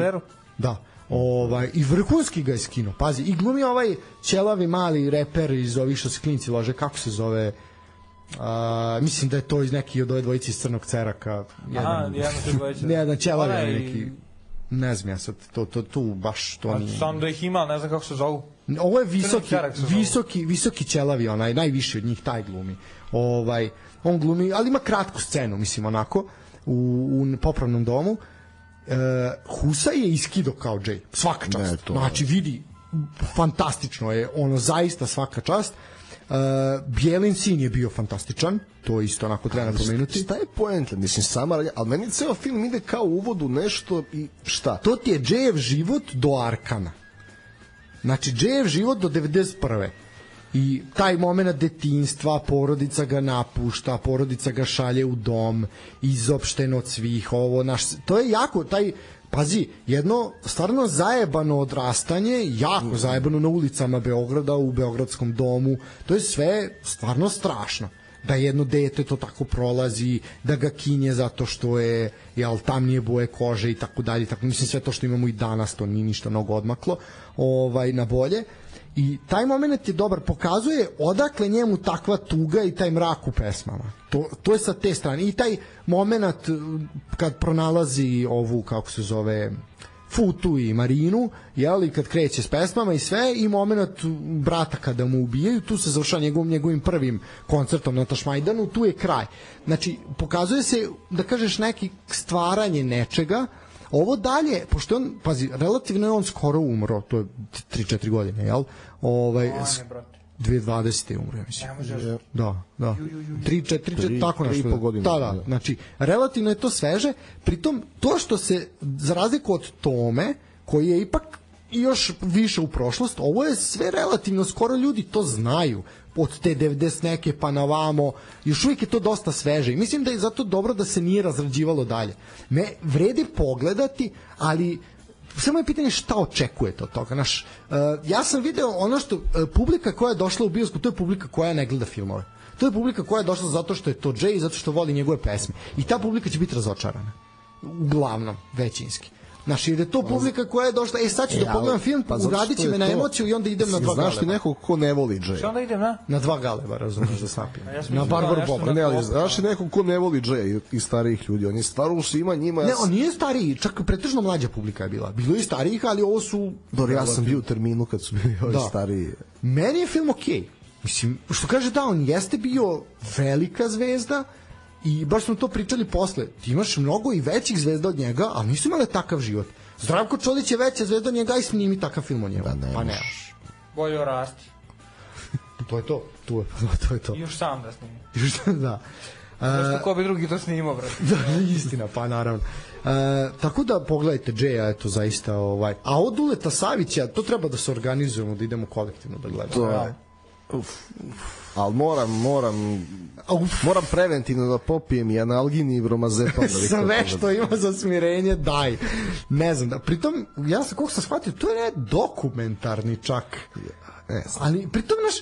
Da. Ovaj, I vrhunski ga je skino, pazi. I glumi ovaj ćelavi mali reper iz ovih što se klinci lože, kako se zove... A, mislim da je to iz neki od ove dvojice iz Crnog ceraka. Aha, jedan od dvojice. [LAUGHS] Ne, jedan ćelavi Onaj- neki. Ne znam ja sad, to, to, tu baš to nije. Sam da ih ima, ne znam kako se zovu. Ovo je visoki, visoki, visoki ćelavi, onaj, najviši od njih, taj glumi. Ovaj, on glumi, ali ima kratku scenu, mislim, onako, u, u popravnom domu. E, Husa je iskido kao Jay, svaka čast. Ne, to- Znači, vidi, fantastično je, ono, zaista svaka čast. E, Bijelin sin je bio fantastičan, to isto onako treba napomenuti. Šta je poenta? Mislim, sama, ali meni ceo film ide kao uvod u nešto i šta? to ti je Jayev život do Arkana. Znači, Jayev život do 91. I taj moment detinstva, porodica ga napušta, porodica ga šalje u dom, izopšten od svih, ovo, naš, to je jako, taj, pazi, jedno stvarno zajebano odrastanje, jako zajebano na ulicama Beograda, u Beogradskom domu, to je sve stvarno strašno da jedno dete to tako prolazi, da ga kinje zato što je jel, tamnije boje kože i tako dalje, tako mislim sve to što imamo i danas, to nije ništa mnogo odmaklo ovaj, na bolje. I taj moment je dobar, pokazuje odakle njemu takva tuga i taj mrak u pesmama. To, to je sa te strane. I taj moment kad pronalazi ovu, kako se zove, Futu i Marinu, jel, i kad kreće s pesmama i sve, i moment brata kada mu ubijaju, tu se završava njegovim, njegovim prvim koncertom na Tašmajdanu, tu je kraj. Znači, pokazuje se, da kažeš, neki stvaranje nečega, Ovo dalje, pošto on, pazi, relativno je on skoro umro, to je 3-4 godine, jel? Ovaj, brate. 2020. je umro, ja mislim. Da, da. 3 4 3 Tri- tako tri i nešto. po godine, Da, da. da. Znači, relativno je to sveže, pritom to što se za razliku od Tome, koji je ipak još više u prošlost, ovo je sve relativno skoro ljudi to znaju od te 90 neke pa na vamo, još uvijek je to dosta sveže i mislim da je zato dobro da se nije razrađivalo dalje. Me vredi pogledati, ali samo je pitanje šta očekujete od toga. Naš, uh, ja sam video ono što uh, publika koja je došla u bioskop, to je publika koja ne gleda filmove. To je publika koja je došla zato što je to Jay i zato što voli njegove pesme. I ta publika će biti razočarana. Uglavnom, većinski. Znaš, jer je to publika koja je došla, e sad ću E, da pogledam film, pa uradit što će me na emociju i onda idem na dva Znaš ti galeba. nekog ko ne voli Jay? Šta onda idem, na? Na dva galeba, razumiješ, da snapim. Ja sam na mislio Barbar nešto Boba. na- Ne, ali znaš ti nekog ko ne voli Jay i starijih ljudi? On je stvarno svima njima... Ne, on nije stariji, čak pretežno mlađa publika je bila. Bilo je starijih, ali ovo su... Dobro, ja sam bio u terminu kad su bili ovi Da. stariji. Meni je film okej. Mislim, što kaže da, on jeste bio velika zvezda i baš smo to pričali posle. Ti imaš mnogo i većih zvezda od njega, ali nisu imale takav život. Zdravko Čolić je veća zvezda od njega i snimi takav film o njemu. Da, ne pa ne. Bolje rasti. [LAUGHS] To je to. To je, [LAUGHS] to je to. I još sam da snimi. [LAUGHS] da. Zašto ko bi drugi to snimao, brate? da, istina, pa naravno. E, tako da pogledajte Džeja, eto zaista ovaj. A od Uleta Savića, to treba da se organizujemo, da idemo kolektivno da gledamo. To je... Uf, ali moram, moram, Uf. moram preventivno da popijem i analgin i bromazepam. da sve [LAUGHS] što ima za smirenje daj ne znam da pritom ja sam koliko sam shvatio to je ne dokumentarni čak Ne znam. ali pritom naš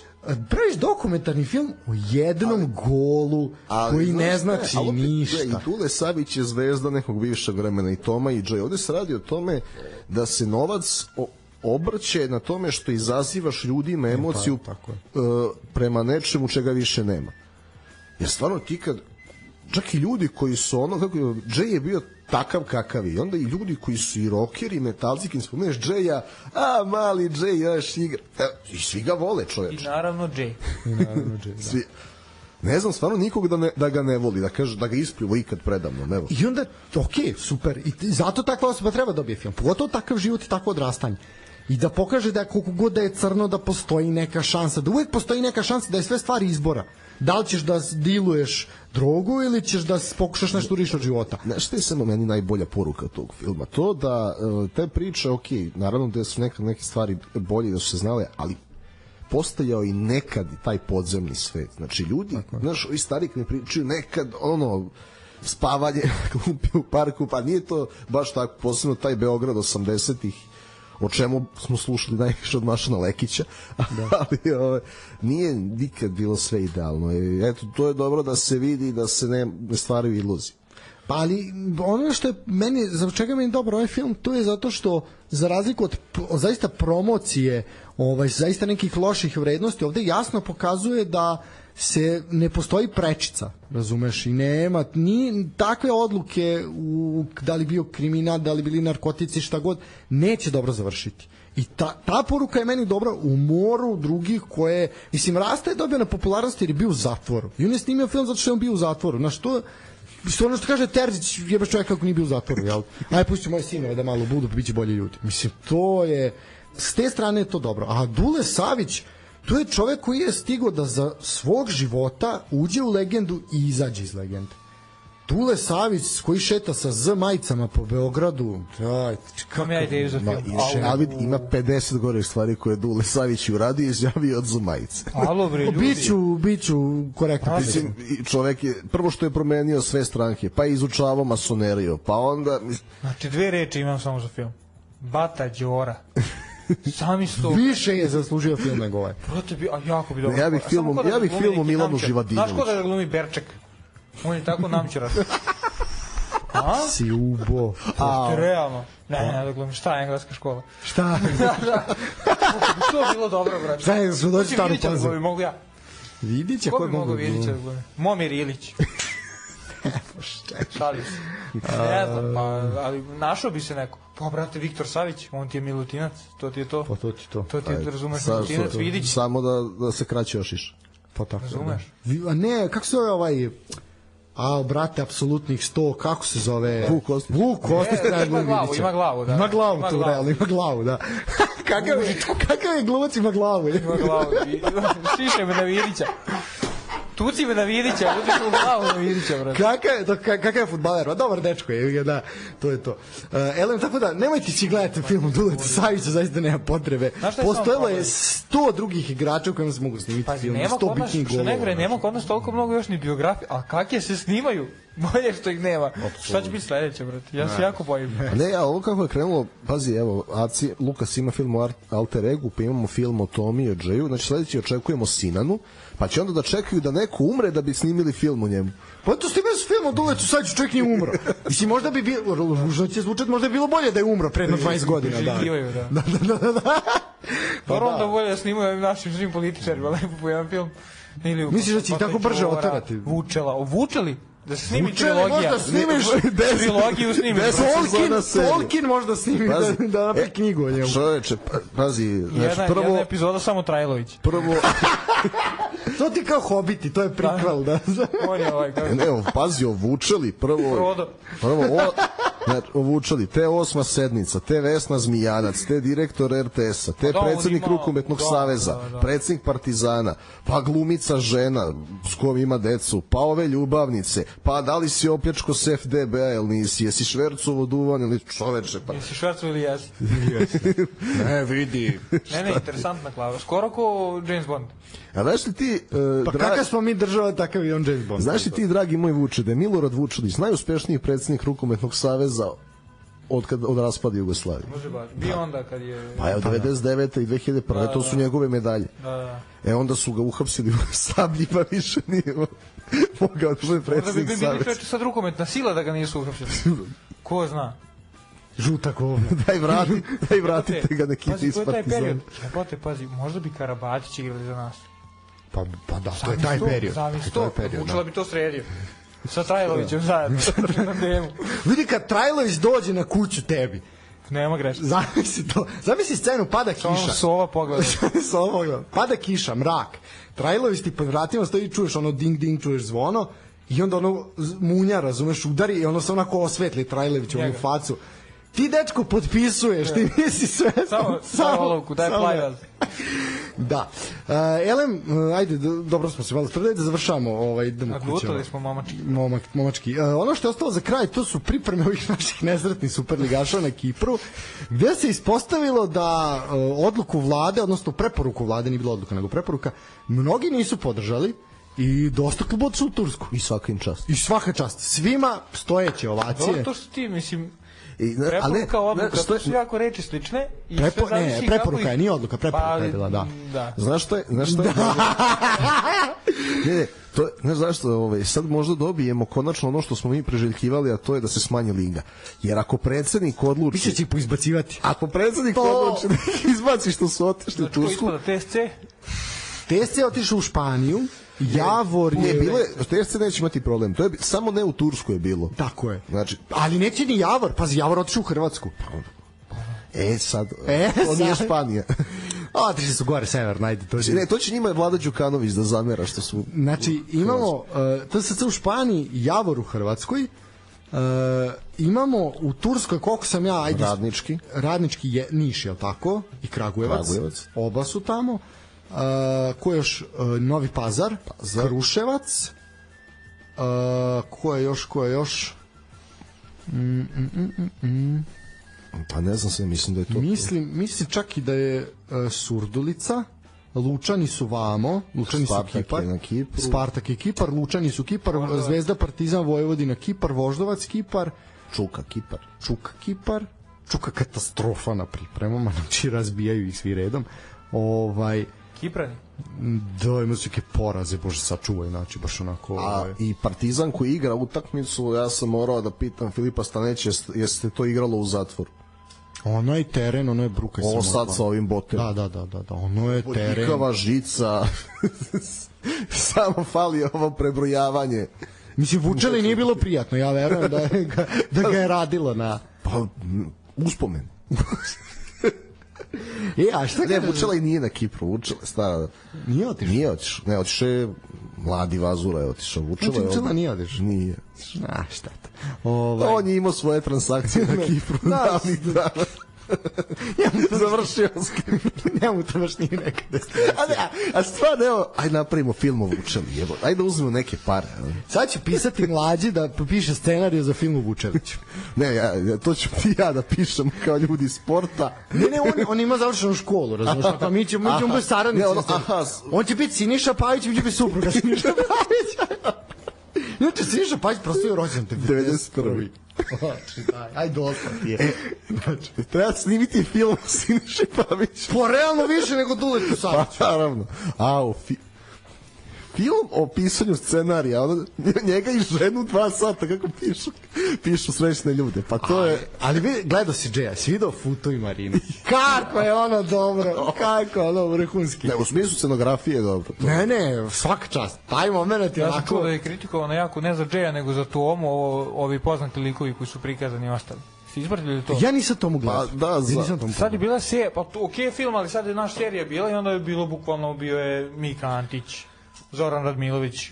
praviš dokumentarni film o jednom golu koji znaš ne znači ali opet, ništa I Dule Savić je zvezda nekog bivšeg vremena i Toma i Jay. Ovde se radi o tome da se novac o, obrće na tome što izazivaš ljudima emociju pa, tako je. e, prema nečemu čega više nema. Jer stvarno ti kad čak i ljudi koji su ono kako je, Jay je bio takav kakav je. I onda i ljudi koji su i rockeri, metalci, kad spomeneš Jaya, a mali Jay, znaš, igra. E, I svi ga vole, I čoveč. naravno Jay. Naravno, Jay, da. Svi, ne znam stvarno nikog da, ne, da ga ne voli, da kaže da ga ispljuva ikad predavno, ne voli. I onda, ok, super. I zato takva osoba treba da dobije film. Pogotovo takav život i takvo odrastanje. I da pokaže da koliko god da je crno da postoji neka šansa, da uvek postoji neka šansa da je sve stvari izbora. Da li ćeš da diluješ drogu ili ćeš da pokušaš nešto uriš od života. Znaš šta je samo meni najbolja poruka tog filma? To da e, te priče, ok, naravno da su nekad neke stvari bolje da su se znale, ali postojao i nekad taj podzemni svet. Znači, ljudi, znaš, ovi stari mi pričaju nekad, ono, spavanje [LAUGHS] klupi u parku, pa nije to baš tako, posebno taj Beograd 80-ih, o čemu smo slušali najviše od Mašana Lekića, [LAUGHS] ali ove, nije nikad bilo sve idealno. Eto, to je dobro da se vidi da se ne, ne stvaraju iluzije. Pa ali ono što je meni, za čega meni dobro ovaj film, to je zato što za razliku od, od zaista promocije, ovaj, zaista nekih loših vrednosti, ovde jasno pokazuje da se ne postoji prečica, razumeš, i nema ni takve odluke u, da li bio kriminal, da li bili narkotici, šta god, neće dobro završiti. I ta, ta poruka je meni dobra u moru drugih koje, mislim, Rasta je dobio na popularnosti jer je bio u zatvoru. I on je snimio film zato što je on bio u zatvoru. Na što Što ono što kaže Terzić, jebe čovjek kako nije bio u zatvoru, jel? Aj, pusti moje sinove da malo budu, pa bit će bolji ljudi. Mislim, to je, s te strane je to dobro. A Dule Savić, to je čovjek koji je stigao da za svog života uđe u legendu i izađe iz legende. Dule Savić koji šeta sa Z majicama po Beogradu, daj, Imam ja ideju za Ma, film. i David ima 50 gore stvari koje je Dule Savić uradio i izjavio od Zumajice. Alo bre, ljudi. Biću, biću korektno. Mislim, i čovek je, prvo što je promenio sve stranke, pa je izučavao masoneriju, pa onda, mis- Znači, dve reči imam samo za film. Bata Đora. Sami sto... Više je zaslužio film nego ovaj. Brate, bi, a jako bi dobro. Ja bih Samo film- ko da ja bih glumi film o neki Milanu. Živadinoviću. Znaš ko da glumi Berček? On je tako namćeran. [LAUGHS] A? Si ubo. Ti realno. Ne, ne, da glumi. Šta je engleska škola? Šta? [LAUGHS] to je bilo dobro, brate. Je, smo doći staru da pazu? Mogu ja. Vidit će Ko bi je mogao Ilića da glumi? Momir Ilić. Šalim se. Ne znam, pa, ali našao bi se neko. Pa, brate, Viktor Savić, on ti je Milutinac, to ti je to. Pa to ti to. To ti je, razumeš, sa- Milutinac, sa- Vidić. samo da, da se kraće ošiš. Pa tako. Razumeš? Da. A ne, kako se zove ovaj... A, brate, apsolutnih 100, kako se zove? Vuk Kostić. Vuk Kostić E, treba ima glavu, Vidića. ima glavu, da. Ima glavu Ima tu, glavu. realno, ima glavu, da. [LAUGHS] kakav, je, kakav je glumac ima glavu? Ima glavu. [LAUGHS] Šiše me na Vidića. Tuci me na Vidića, [LAUGHS] udiš u glavu na Vidića, brate. Kakav je, to, ka- kakav je futbaler? Pa dobar dečko je, da, to je to. Uh, Elem, tako da, nemojte si gledati film Duleta Savića, zaista nema potrebe. Je Postojalo je problem? sto drugih igrača u kojima se mogu snimiti Pazi, film. nema sto kod nas, bitnih što ne golova. nema kod nas toliko mnogo još ni biografije, a kakje se snimaju? Bolje što ih nema. Šta će biti sledeće, brate? Ja se jako bojim. A ne, a ovo kako je krenulo, pazi, evo, Aci, Lukas ima film o Alter Egu, pa imamo film o Tomi i o Džeju, znači sledeći očekujemo Sinanu, pa će onda da čekaju da neko umre da bi snimili film o njemu. Pa to ste bez film o Duletu Saviću, čovjek nije umro. Mislim, možda bi bilo, ružno će zvučati, možda bi bilo bolje da je umro pre jedno 20 godina. Da. Da. Da, da, da, da, da. Dobro, onda bolje da snimaju našim svim političarima lepo po jedan film. Ili, Misliš da će ih tako brže Đora, oterati? Vučela, o, Vučeli? Da se snimi trilogija. možda snimiš Deset- [LAUGHS] Trilogiju snimi. deset brate. Tolkien. Tolkien možda snimi da, Pazi, da napravi e, knjigu o njemu. Čoveče, pa, pazi, znači, Jedna, prvo, jedna epizoda samo Trajlović. prvo, [LAUGHS] To ti kao hobiti, to je prikval, da. [LAUGHS] On je ovaj, kako... ne, evo, pazi, ovučeli, prvo, Frodo. prvo, o, znači, ovučeli, te osma sednica, te Vesna Zmijanac, te direktor RTS-a, te Pa da, predsednik ima- rukometnog da, saveza, da, da. predsednik Partizana, pa glumica žena s kojom ima decu, pa ove ljubavnice, pa da li si opljačko s FDB-a ili nisi, jesi švercovo duvan ili čoveče, pa Jesi švercu ili jesi? [LAUGHS] Ne, vidi. Ne, ne, interesantna klava. Skoro ko James Bond. A znaš li ti, uh, Pa dra... kakav smo mi država, takav i on James Bond. znaš li ti, dragi moj Vuče, da je Milorad Vučelić najuspešniji predsednik rukometnog saveza od, kad, od raspada Jugoslavije? Može baš. Bio onda kad je... Pa evo, 99. i 2001. to su njegove medalje. Da, da. E onda su ga uhapsili u [LAUGHS] sablji, pa više nije [LAUGHS] mogao da bude Možda bi predsednik bili sad rukometna sila da ga nisu uhapšili. [LAUGHS] Ko zna? Žuta govna. [LAUGHS] Daj, vrati, daj vratite ga neki pazi, to je taj ispati period. Jebote, pazi, možda bi Karabatić igrali za nas. Pa, pa da, to je taj period. To period, Vučela da. bi to sredio. Sa Trajlovićem zajedno. na demu. Vidi kad Trajlović dođe na kuću tebi, Nema greške. [LAUGHS] Zamisli to. Zamisli scenu, pada Samo kiša. sova pogleda. [LAUGHS] sa ovoga. Pada kiša, mrak. Trajlovi ti pod vratima stoji, čuješ ono ding ding, čuješ zvono i onda ono munja, razumeš, udari i ono se onako osvetli Trajlević u facu. Ti dečko potpisuješ, ti nisi sve. Samo- [LAUGHS] samo olovku, daj plajaz. [LAUGHS] Da. Uh, Elem, uh, ajde, do- dobro smo se malo spredali da završamo ovaj, idemo kućama. Odlutali smo mamački. Momak, momački. Uh, ono što je ostalo za kraj, to su pripreme ovih [LAUGHS] naših nezretnih superligaša na Kipru, gde se ispostavilo da uh, odluku vlade, odnosno preporuku vlade, nije bila odluka, nego preporuka, mnogi nisu podržali i dosta klubot su u Tursku. I svaka im čast. I svaka čast. Svima stojeće ovacije. Dobro, to su ti, mislim, I, preporuka, odluka, ne, što je- to su jako reči slične. I Prepo, sve ne, preporuka je, nije odluka, preporuka Pa, je bila, da. da. Znaš šta je, znaš šta je? ne, ne, to je, ne znaš što, ovaj, sad možda dobijemo konačno ono što smo mi preželjkivali, a to je da se smanji liga. Jer ako predsednik odluči... Biće će ih poizbacivati. Ako predsednik To- odluči da ih izbaci što su otišli u Znači, ko Tursku, ispada TSC? TSC je otišao u Španiju, Javor je... ne, bilo je, TSC neće imati problem. To je samo ne u Tursku je bilo. Tako je. Znači, Ali neće ni Javor, pazi, Javor otišao u Hrvatsku. e sad, E, to nije. Španija. [LAUGHS] Otišli su gore sever, najde to. ne, to će njima Vlada Đukanović da zamera što su... Znači, imamo uh, TSC u Španiji, Javor u Hrvatskoj, uh, imamo u Turskoj, koliko sam ja, ajde, Radnički. radnički je Niš, je tako? I Kragujevac. Kragujevac. Oba su tamo. Uh, ko je još? Uh, Novi Pazar, Pazar. Kruševac. Uh, ko je još, ko je još? Pa ne znam sve, mislim da je to... Mislim, mislim čak i da je uh, Surdulica, Lučani su vamo, Lučani Spartak su Kipar, je na Kipru. Spartak je Kipar, Lučani su Kipar, Zvezda Partizan Vojvodina Kipar, Voždovac Kipar, Čuka, Kipar. Čuka Kipar, Čuka katastrofa na pripremama, [LAUGHS] znači razbijaju ih svi redom. Ovaj, Kiprani. da, ima su neke poraze, bože, sačuvaj, znači, baš onako... A ovaj, i Partizan koji igra utakmicu, ja sam morao da pitam Filipa Staneća, jeste, jeste to igralo u zatvoru? Ono je teren, ono je bruka. Ovo sad sa ovim botem. Da, da, da, da, da, ono je teren. Bodljikava žica. [LAUGHS] Samo fali ovo prebrojavanje. Mislim, Vučeli nije bilo prijatno, ja verujem da, je ga, da ga je radilo na... Pa, uspomen. E, a šta Ne? Vučela i nije na Kipru, Vučela je stara. Nije otišao? Nije otišao. Ne, otišao je mladi Vazura je otišao. Vučela Znači, je odmah- nije otišao? Nije. A, šteta. Ovaj, On je imao svoje transakcije na Kipru. Da, [LAUGHS] davnih dana. Završio s [LAUGHS] njemu to baš nije neka [LAUGHS] A, destinacija. a, a stvarno, evo, ajde napravimo film o Vučeli, jebo. Ajde da uzmemo neke pare. ali. Sad će pisati mlađi da piše scenariju za film o Vučeviću. Ne, ja, ja, to ću ti ja da pišem kao ljudi sporta. Ne, ne, on, on ima završenu školu, razumiješ? Pa mi ćemo, mi ćemo biti saradnici. Ne, ono, aha, On će biti Siniša Pavić, mi će biti supruga Siniša Pavić. Inače, Siniša Pavić prosto je rođen 91.. Znači, daj, aj dosta ti je. Znači, Treba snimiti film [LAUGHS] o Siniši Paviću. po realno više nego Duletu Saviću. Pa, naravno. A, o fi... Film o pisanju scenarija, ono, njega i ženu dva sata kako pišu, pišu srećne ljude. Pa to je... Ali vi, gledao si Džeja, si vidio Futo i Marinu. [LAUGHS] Kako je ono dobro, kako je ono vrhunski. Ne, u smislu scenografije je dobro. To. Ne, ne, svaka čast. Taj moment je Ja sam čuo onako... da je kritikovano jako, ne za Džeja, nego za Tomu, ovo, ovi poznati likovi koji su prikazani i ostali. Ste izpratili to? Ja nisam tomu gledao. Pa, da, ja za- nisam tomu Sad je bila serija, pa to, ok je film, ali sad je naš serija bila i onda je bilo bukvalno bio je Mika Antić, Zoran Radmilović,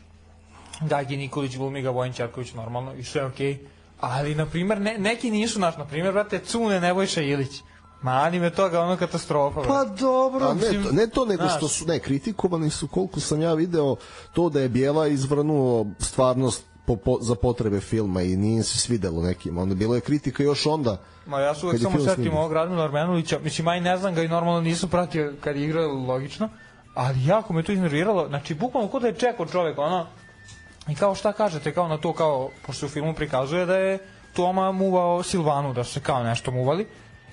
Dagi Nikolić, Vulmiga Vojin Čarković, normalno, i sve okej. Ali, na primjer, ne, neki nisu naš, na primjer, brate, Cune Nebojša Ilić. Mani me toga, ono katastrofa, brate. Pa dobro. A ne, to, ne to, nego znaš. što su, ne, kritikovani su, koliko sam ja video, to da je Bijela izvrnuo stvarnost po, po, za potrebe filma i nije se svidelo nekim. Onda bilo je kritika još onda. Ma ja se uvek je samo setim ovog Radmila Armenulića, mislim, aj ne znam ga i normalno nisam pratio kad je igrao logično, ali jako me to iznerviralo, znači, bukvalno kod da je čekao čovek, ono, i kao šta kažete, kao na to, kao, pošto u filmu prikazuje da je Toma muvao Silvanu, da se kao nešto muvali,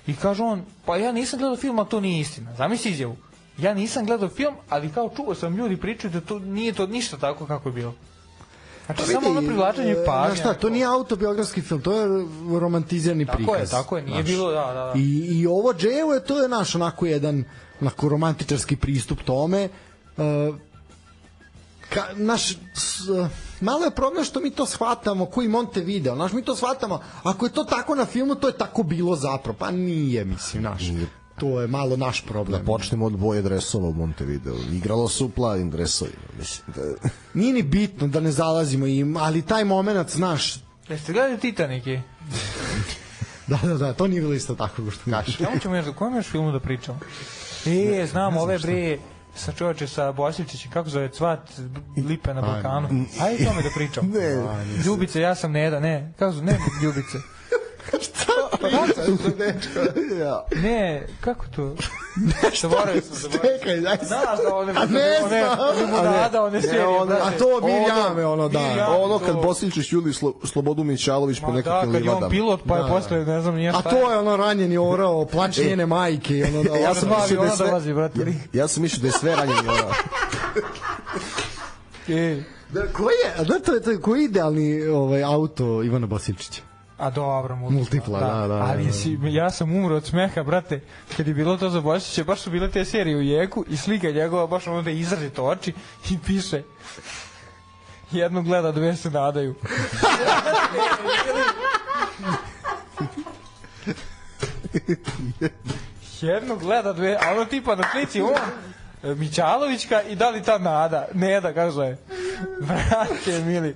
i kaže on, pa ja nisam gledao film, a to nije istina, zamisli izjavu, ja nisam gledao film, ali kao čuo sam ljudi pričaju da to nije to ništa tako kako je bilo. Znači, samo ono privlačenje e, pažnje. Znaš šta, to nije autobiografski film, to je romantizirani Tako prikaz. je, tako je, nije znaš. bilo, da, da, da. I, I ovo Džeju je, to je naš onako jedan onako romantičarski pristup tome. Uh, ka, naš, s, malo je problem što mi to shvatamo koji Monte video, znaš, mi to shvatamo, ako je to tako na filmu, to je tako bilo zapravo, pa nije, mislim, naš, to je malo naš problem. Da počnemo od boje dresova u Montevideo. Igralo se u plavim dresovima. Mislim, da... [LAUGHS] Nije ni bitno da ne zalazimo im, ali taj moment, znaš, Jeste gledali Titanike? [LAUGHS] da, da, da, to nije bilo isto tako što kažeš. Čemu ćemo još, o kojem još filmu da pričamo? E, znam, ove bre, sa čoveče sa Bosivčićem, kako zove, Cvat, Lipe na Balkanu. Ajde tome da pričam. [LAUGHS] Ne. Ljubice, ja sam Neda, ne. Kako zove, ne Ljubice. Ja. Ne, kako to? Zaboravio sam, zaboravio. Čekaj, daj Znaš da one, A ne one, znam. limunada, one serije, one-. A to Mirjame, ono, da. Ono kad to- Bosiličić juli Slo, Slobodu Mićalović po Ma da, nekakvim kad je on livadama. pilot, pa je Da, posle, ne znam, nije A šta to je ono ranjeni orao, plać njene majke ono da... [LAUGHS] ja sam mislio da je sve- dolazi, brate. Ja sam mislio da je sve ranjeni ona. E, Da, koji je, da, to je, to je, koji je idealni ovaj, auto Ivana Basilčića? A dobro, multipla. Multipla, da, da, Ali da. si, ja sam umro od smeha, brate, kad je bilo to za Božiće, baš su bile te serije u jeku i slika njegova, baš ono da izrazito oči i piše jednu gleda, dve se nadaju. jednu gleda, dve, a ono tipa na slici on, Mićalovićka i da li ta nada, Neda, kako zove. Brate, mili.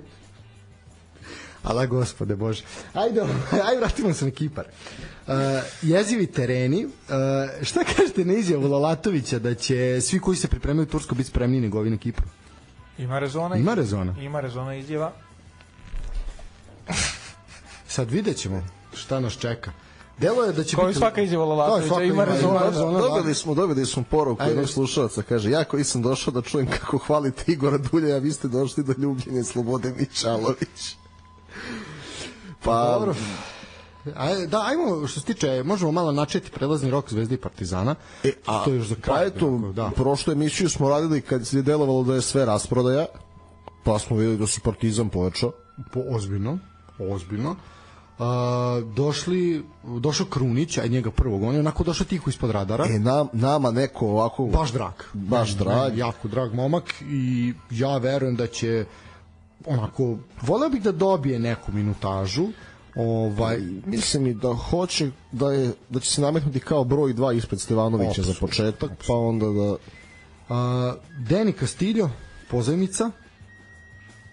Ala gospode Bože. Ajde, [LAUGHS] ajde vratimo se na Kipar. Uh, jezivi tereni. Uh, šta kažete na izjavu Lalatovića da će svi koji se pripremaju u Tursko biti spremni nego ovi na Kipru? Ima rezona. Ima rezona. Ima rezona izjava. Sad vidjet ćemo šta nas čeka. Delo je da će Kao biti... svaka izjava Lalatovića, ima rezona. rezona. Dobili smo, dobili smo poruku Ajde. jednog slušalca, kaže, ja koji sam došao da čujem kako hvalite Igora Dulja, a vi ste došli do ljubljenja Slobode Mićalović. Pa, Dobro. Aj, da, ajmo, što se tiče, možemo malo načeti prelazni rok Zvezde i Partizana. E, a, to je još za kraj. pa eto, da. prošlu emisiju smo radili kad se je delovalo da je sve rasprodaja, pa smo videli da su Partizan pojačao. po, ozbiljno, ozbiljno. Uh, došli, došao Krunić, a njega prvog, on je onako došao tiho ispod radara. E, nam, nama neko ovako... baš drag. Baš drag. ne, jako drag momak i ja verujem da će onako, voleo bih da dobije neku minutažu. Ovaj, Mislim i da hoće da je da će se nametnuti kao broj 2 ispred Stevanovića za Apsolutno. početak, pa onda da a, Deni Castillo, pozajmica,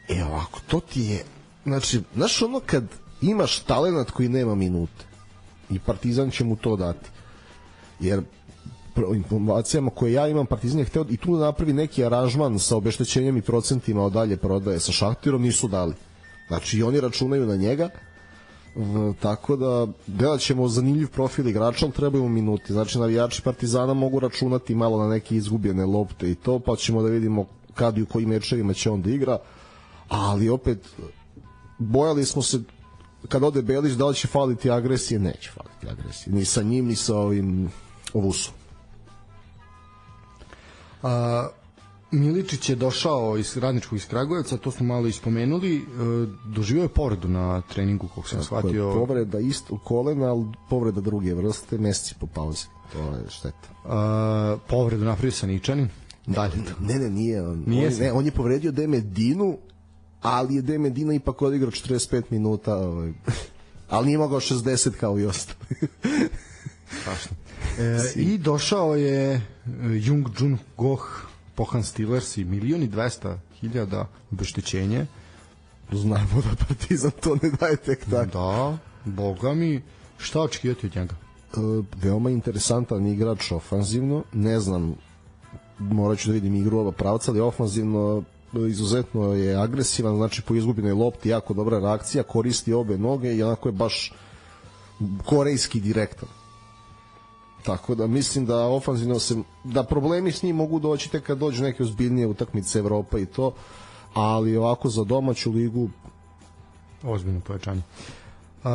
E ovako, to ti je znači, znaš ono kad imaš talenat koji nema minute i Partizan će mu to dati jer informacijama koje ja imam Partizan je hteo i tu da napravi neki aranžman sa obeštećenjem i procentima od dalje prodaje sa Šahtirom nisu dali znači i oni računaju na njega tako da gledat ćemo zanimljiv profil igrača, ali trebaju minuti. Znači, navijači Partizana mogu računati malo na neke izgubljene lopte i to, pa ćemo da vidimo kad i u kojim mečevima će on da igra. Ali opet, bojali smo se kad ode Belić da li će faliti agresije, neće faliti agresije. Ni sa njim, ni sa ovim ovusom. A, Miličić je došao iz radničkog iz Kragujevca, to smo malo ispomenuli, e, doživio je povredu na treningu, kako sam je shvatio. povreda isto kolena, ali povreda druge vrste, meseci po pauzi. To je šteta. A, povredu napravio sa Ničanin. Dalje. Ne, ne, nije. On, Nije on, ne, on je povredio Demedinu, ali je Demedina ipak odigrao 45 minuta, ovaj, [LAUGHS] ali nije mogao 60 kao i ostali. E, [LAUGHS] I došao je e, Jung Jun Goh, Pohan Steelers i milion i dvesta hiljada obeštećenje. Znamo da Partizan to ne daje tek tako. Da, boga mi, šta očekivati od njega? E, veoma interesantan igrač ofanzivno, ne znam, morat ću da vidim igru ova pravca, ali ofanzivno e, izuzetno je agresivan, znači po izgubljenoj lopti jako dobra reakcija, koristi obe noge i onako je baš korejski direktor. Tako da mislim da ofanzivno se da problemi s njim mogu doći tek kad dođu neke ozbiljnije utakmice Evropa i to, ali ovako za domaću ligu Ozbiljno pojačanje. Uh,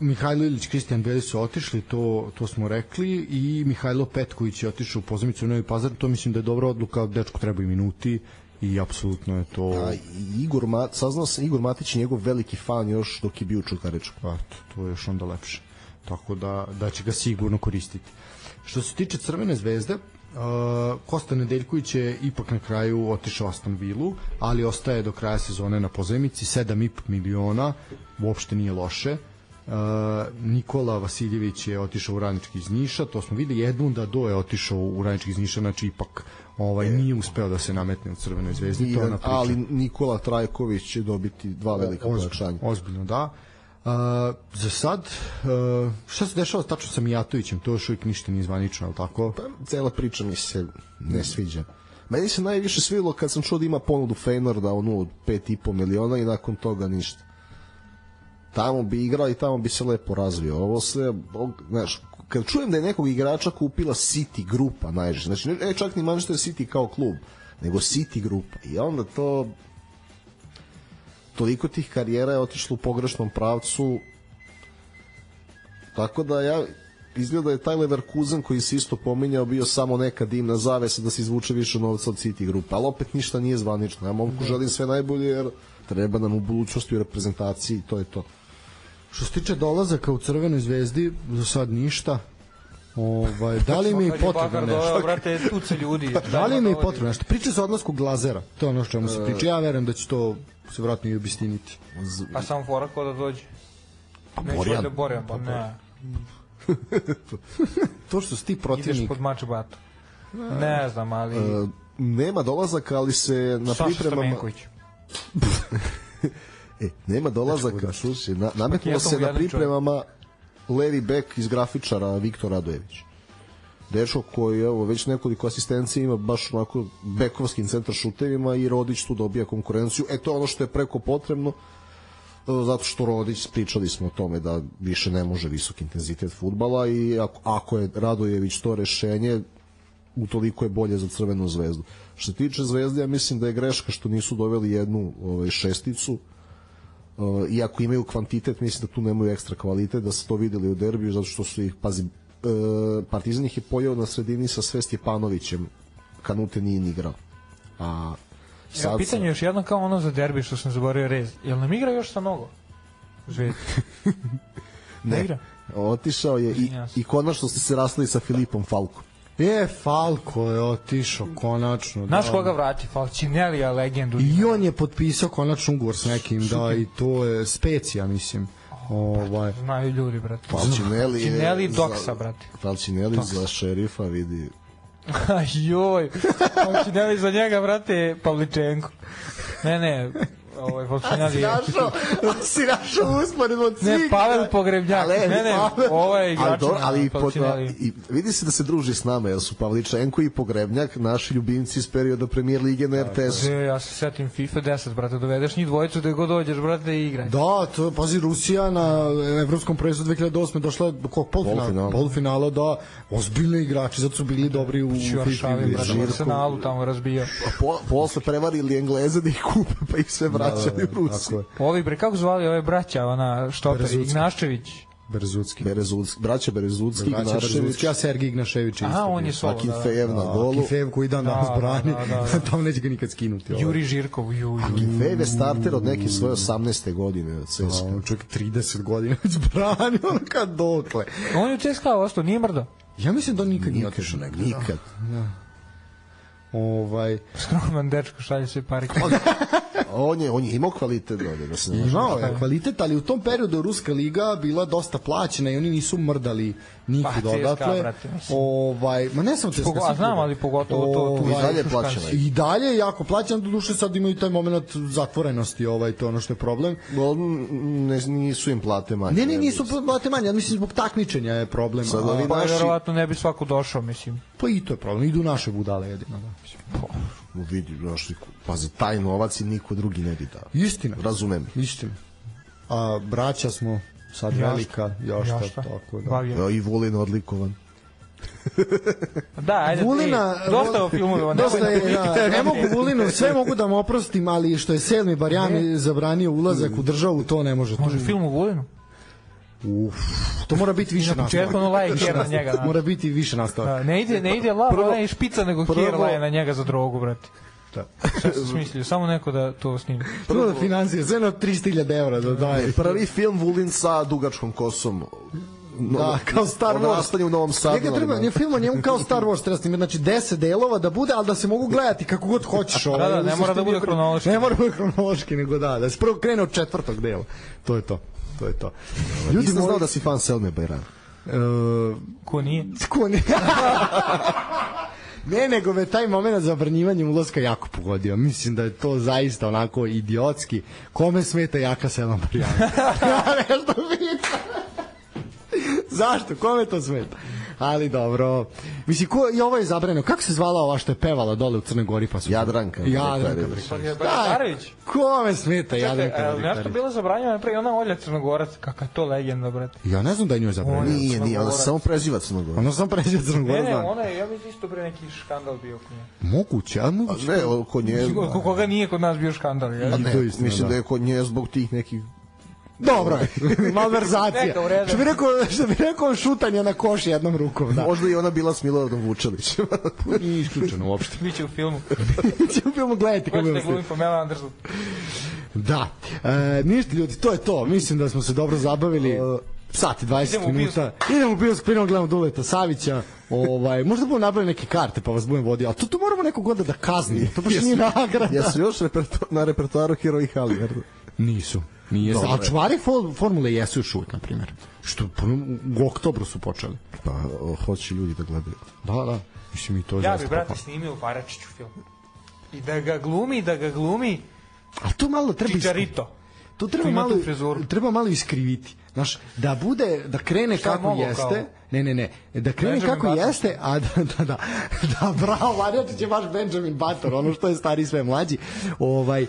Mihajlo Ilić, Kristijan Beli su otišli, to, to smo rekli, i Mihajlo Petković je otišao u pozemicu u Novi Pazar, to mislim da je dobra odluka, dečku trebaju minuti i apsolutno je to... a, i Igor Ma, saznao sam Igor Matić je njegov veliki fan još dok je bio u Čukaričku. Pa, to je još onda lepše. Tako da, da će ga sigurno koristiti. Što se tiče Crvene zvezde, uh, Kosta Nedeljković je ipak na kraju otišao Aston Villu, ali ostaje do kraja sezone na pozemici, 7,5 miliona, uopšte nije loše. Uh, Nikola Vasiljević je otišao u Radnički iz Niša, to smo videli, Edmunda Do je otišao u Radnički iz Niša, znači ipak ovaj nije uspeo da se nametne u Crvenoj zvezdi, to je ona priča. ali Nikola Trajković će dobiti dva velika pojačanja. Ozbiljno, da. Uh, za sad, uh, šta se dešava tačno sa Mijatovićem? To još uvijek ništa nije zvanično, ali tako? Pa, cela priča mi se ne sviđa. Meni se najviše svidilo kad sam čuo da ima ponudu Feynorda onu od 5,5 miliona i nakon toga ništa. Tamo bi igrao i tamo bi se lepo razvio. Ovo sve, znaš, kad čujem da je nekog igrača kupila City grupa najviše, znači ne, ne čak ni Manchester City kao klub, nego City grupa. I onda to toliko tih karijera je otišlo u pogrešnom pravcu tako da ja izgleda da je taj Leverkusen koji se isto pominjao bio samo neka dimna zavesa da se izvuče više novca od City grupe, ali opet ništa nije zvanično. Ja momku želim sve najbolje jer treba nam u budućnosti u reprezentaciji, to je to. Što se tiče dolazaka u Crvenoj zvezdi, za sad ništa. Ovaj, da li mi je potrebno nešto? brate, tuce ljudi. Da li mi je potrebno nešto? Priča se o odlasku Glazera. To je ono što čemu se priča. Ja verujem da će to se vratno i obistiniti. Pa samo fora ko da dođe. Neće Borjan. valjda Borjan, pa ne. [LAUGHS] To što si ti Ideš protivnik, pod mač batu. Ne znam, ali... E, nema dolazaka, ali se na Saša pripremama... Stamenković. [LAUGHS] E, nema dolazaka, slušaj, na, nametnulo se na pripremama levi bek iz grafičara Viktor Radojević. Dečko koji evo, već nekoliko asistencija ima baš onako bekovskim centar šutevima i Rodić tu dobija konkurenciju. E to ono što je preko potrebno e, zato što Rodić, pričali smo o tome da više ne može visok intenzitet futbala i ako, ako je Radojević to rešenje, utoliko je bolje za Crvenu zvezdu. Što se tiče zvezde, ja mislim da je greška što nisu doveli jednu ovaj, šesticu, Uh, iako imaju kvantitet, mislim da tu nemaju ekstra kvalitet, da se to videli u derbiju, zato što su ih, pazi, uh, Partizan ih je pojao na sredini sa sve Stjepanovićem, Kanute nije ni igrao. A sad Evo, sa- pitanje još jedno kao ono za derbi što sam zaboravio rez. Jel nam igra još sa nogo? Zvezda. [LAUGHS] Ne igra? otišao je i, i konačno ste se rastali sa Filipom Falkom. E, Falko je otišao konačno. Znaš da. koga vrati? Falcinellija legendu. I on je potpisao konačno ugovor s nekim, da, i to je specija, mislim. Ovaj, Znaju ljudi, brate. Falcinelli je... Falcinelli Doksa, brate. Falcinelli za šerifa vidi... [LAUGHS] Joj, Falcinelli za njega, brate, Pavličenko. Ne, ne, ovaj Falcinelli je... si našao usporedno od Ne, Pavel Pogrebnjak. Ali, Ne, ne, Pavel- ovo je ali, igrač ali i, po, Falcinelli. i vidi se da se druži s nama, jer su Pavličenko i Pogrebnjak naši ljubimci iz perioda premijer lige na RTS-u. E, ja se setim FIFA 10, brate, dovedeš njih dvojicu da god dođeš, brate, i igraj. Da, to pazi Rusija na evropskom prvenstvu 2008 došla do kog polufinala, Polufinala. polufinala da ozbiljni igrači, zato su bili dobri u U Varšavi, brate, u. Arsenalu tamo razbijao. A po, posle prevarili Engleze da ih kupe, pa ih sve vraćali u Rusiju. Ovi, bre, kako zvali ove braća, ona Berezutski. Ignašević. Berezutski. Berezudski, braća Berezudski, Braća Ignašević, Berezutski, a Sergij Ignašević. Aha, on je solo, da, da. Akinfejev na golu. Kifev koji dan Da, danas da, brani, da, da, [LAUGHS] da. tamo neće ga nikad skinuti. ovaj. Juri Žirkov, ju, ju. Akinfejev je starter od neke svoje 18. godine od CSKA. A, on čovjek 30 godina već brani, [LAUGHS] ono kad dokle. On je u CSKA ostao, nije mrdo. Ja mislim da on nikad nije otišao negde. da. Nikad. Ovaj, Skroman dečko, šalje se parike. [LAUGHS] On je, on je imao kvalitet dolje, da se ne. Imao je kvalitet, ali u tom periodu Ruska liga bila dosta plaćena i oni nisu mrdali nikud Pa, CSKA, odatle. brate, mislim. Ovaj, ma ne samo CSKA. Pogo- a znam, ali pogotovo to- tu Ovaj, I dalje plaćeno. I dalje je jako plaćan, do duše sad imaju taj moment zatvorenosti, ovaj, to je ono što je problem. Ne, nisu im plate manje. Ne, ne, nisu plate manje, mislim zbog takmičenja je problem. Sad a, ovi Pa naši- verovatno ne bi svako došao, mislim. pa i to je problem, idu naše budale jedino. Da. mislim. Vidi, znaš, pazi, taj novac i niko drugi ne bi dao. Istina. Razumem. Istina. A braća smo sad Jašta. velika, još Jašta. tako da. Bavio. Ja, I Vulin odlikovan. [LAUGHS] Da, ajde, Vulina, ti, dosta o filmovima. Dosta je, da- da, ne mogu Vulinu, sve mogu da mu oprostim, ali što je Selmi Barjami zabranio ulazak u državu, to ne može. Može film u Vulinu? Uf, to mora biti više Na početku nastavak. ono laje kjer na njega. znaš. Mora biti više nastavak. Da, ne ide, ne ide lav, Prvo- ona je špica, nego kjer laje na njega za drogu, brate. Da. [LAUGHS] Šta si smislio? Samo neko da to snimi. Prvo da financije, sve na 300.000 evra da daje. Prvi film Vulin sa dugačkom kosom. No, da, kao Star Wars. Odrastanje u Novom Sadu. Njega treba, nije film o njemu kao Star Wars, treba snimati, znači 10 delova da bude, ali da se mogu gledati kako god hoćeš. [LAUGHS] Ovaj, da, ne u mora da bude hronološki. Ne mora da bude hronološki, nego da, da se prvo krene od četvrtog dela. To je to. To je to. Ljudi Nisam znao da si fan Selme Bajran. E, Ko nije? Ko ne? [LAUGHS] ne, nego me taj moment zabranjivanja ulaska jako pogodio. Mislim da je to zaista onako idiotski. Kome smeta jaka Selma Barijana? [LAUGHS] ja nešto pitam. Zašto? Kome to smeta? Ali dobro. Mislim, ko, i ovo je zabranjeno. Kako se zvala ova što je pevala dole u Crnoj Gori? Pa su... Jadranka. Jadranka. Bajatarević. Kome smeta Čekaj, Jadranka? e, nešto Brekarević? bilo zabranjeno pre ona Olja Crnogorac, kakva to legenda, brate. Ja ne znam da je njoj zabranjeno. Nije, nije, ona samo preziva Crnogora. Ona sam pređe Ne, Crnogorac. ne, znam. ona je, ja mislim isto pre neki škandal bio kod nje. Moguće, ali moguće. Ne, kod nje... Kod koga nije kod nas bio škandal, je? Pa Ne, mislim da. da je kod nje zbog tih nekih Dobro je, [LAUGHS] malverzacija. U. Što bi rekao, što bi rekao šutanje na koš jednom rukom, da. Možda i ona bila s Miloradom Vučelić. [LAUGHS] Nije isključeno uopšte. Biće u filmu. [LAUGHS] Ćemo filmu gledati kako Hoćete je glumi Pamela Anderson. Da. E, ništa ljudi, to je to. Mislim da smo se dobro zabavili. Sat i 20 Idemo u minuta. Idemo u bioskop, idemo gledamo Duleta Savića. Ovaj, možda budemo napravili neke karte pa vas budem vodio, ali to, to moramo nekog goda da kazni. To baš nije nagrada. Jesu još reperto, na repertoaru heroji Halijar. Nisu. Nije, Dobro. a čuvari for, formule jesu još uvijek, na primjer. Što pa, u oktobru su počeli. Pa, hoće ljudi da gledaju. Da, da. Mislim i to je Ja zaista bi, brate, pohvalno. snimio u Paračiću film. I da ga glumi, da ga glumi Ali to malo treba Čičarito. To treba malo treba malo iskriviti. Znaš, da bude da krene Šta kako jeste. kao? Ne, ne, ne. Da krene Benjamin kako Button. jeste, a da da da. Da bravo, Marjačić je baš Benjamin Button, ono što je stari sve mlađi. Ovaj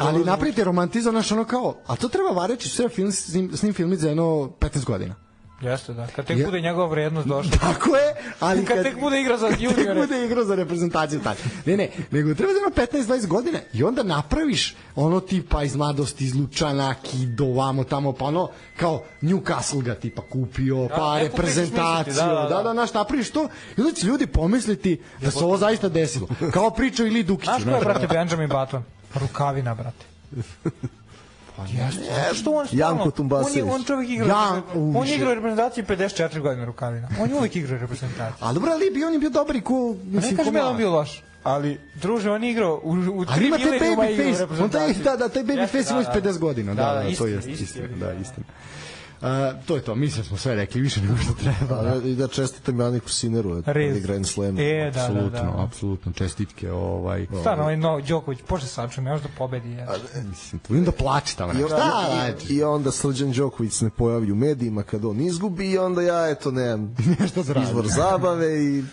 Ali napravite romantizam naš ono kao, a to treba Varjačić sve film s njim, s njim filmiti za jedno 15 godina. Jeste, da. Kad tek Je- bude njegova vrednost došla. [LAUGHS] Tako je, ali [LAUGHS] Kad tek bude igra za kad tek juniore. [LAUGHS] bude igrao za reprezentaciju tako. Ne, ne, nego treba da ima 15-20 godina i onda napraviš ono tipa iz mladosti, iz Lučana, Kido, vamo tamo, pa ono kao Newcastle ga tipa kupio, Da, pa reprezentaciju, smisliti, da, da, da, da, da. znaš, napraviš to i onda će ljudi pomisliti da se ovo zaista desilo. Kao priča ili Dukiću. Znaš ko je, brate, Benjamin Button? Rukavina, brate. [LAUGHS] Jeste. Što on stalno- Janko On, Tumbasević. je, on čovjek igra, Jan- on je igrao u reprezentaciji 54 godine Rukavina. On je uvijek igrao u reprezentaciji. A dobro, ali bi on je bio dobar i ko... Pa Mislim, ne kažem ja da on bio loš. Ali, druže, on je igrao u, u tri ima milenijuma baby face, on taj, da, da, taj baby face ima već 50 godina, da, da, to istina, jest istina, istina, da, istina. Uh, to je to, mislim da smo sve rekli, više nego što treba. A, I da čestitam Janiku Sineru, eto, Rez. Grand Slam. E, da, da, apsolutno, da. apsolutno, čestitke, ovaj, Stvarno, ovaj no, Đoković, bože saču, ne može da pobedi. Ja. mislim, vidim da plače tamo. I. Šta i? I onda Srđan Đoković se ne pojavi u medijima kad on izgubi i onda ja, eto, nemam [LAUGHS] Nešto da izvor zabave i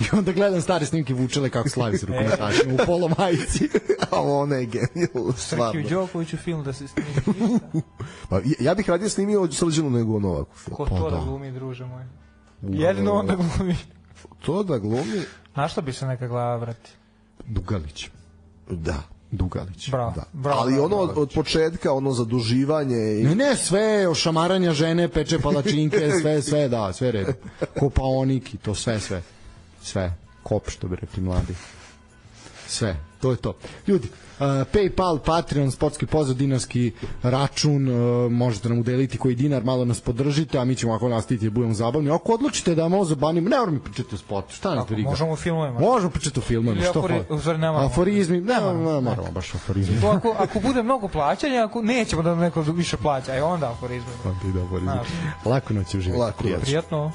I onda gledam stare snimke Vučele kako slavi se rukometašima u polo majici. [LAUGHS] a ona je genijalno, Srkiju stvarno. Đokoviću film da se snimi. [LAUGHS] Pa, ja- bih radije snimio od Srđanu nego o Novaku film. Ko Pa to da da. glumi, druže moj? Jedino on da glumi. To da glumi, Na što bi se neka glava vrati? Dugalić. da. Dugalić. Bravo, Da. bravo. Ali ono od, od početka, ono zaduživanje i Ne, ne, sve, ošamaranja žene, peče palačinke, [LAUGHS] sve, sve, da, sve red. Kopaonik i to sve, sve. Sve. Kop, što bi rekli mladi. Sve, to je to. Ljudi, uh, Paypal, Patreon, sportski pozor, dinarski račun, uh, možete nam udeliti koji dinar, malo nas podržite, a mi ćemo ako nastaviti da budemo zabavni. Ako odlučite da malo zabanimo, ne moramo pričati o sportu, šta nas Ako briga? možemo filmovima. Možemo pričati o filmovima, što afori- ne. Aforizmi, ne, ne, moramo. ne, moramo baš aforizmi. To ako, ako bude mnogo plaćanja, ako nećemo da neko više plaća, aj onda aforizme. Onda ide aforizmi. Znaš. Lako noć uživati. Lako noć. Prijatno.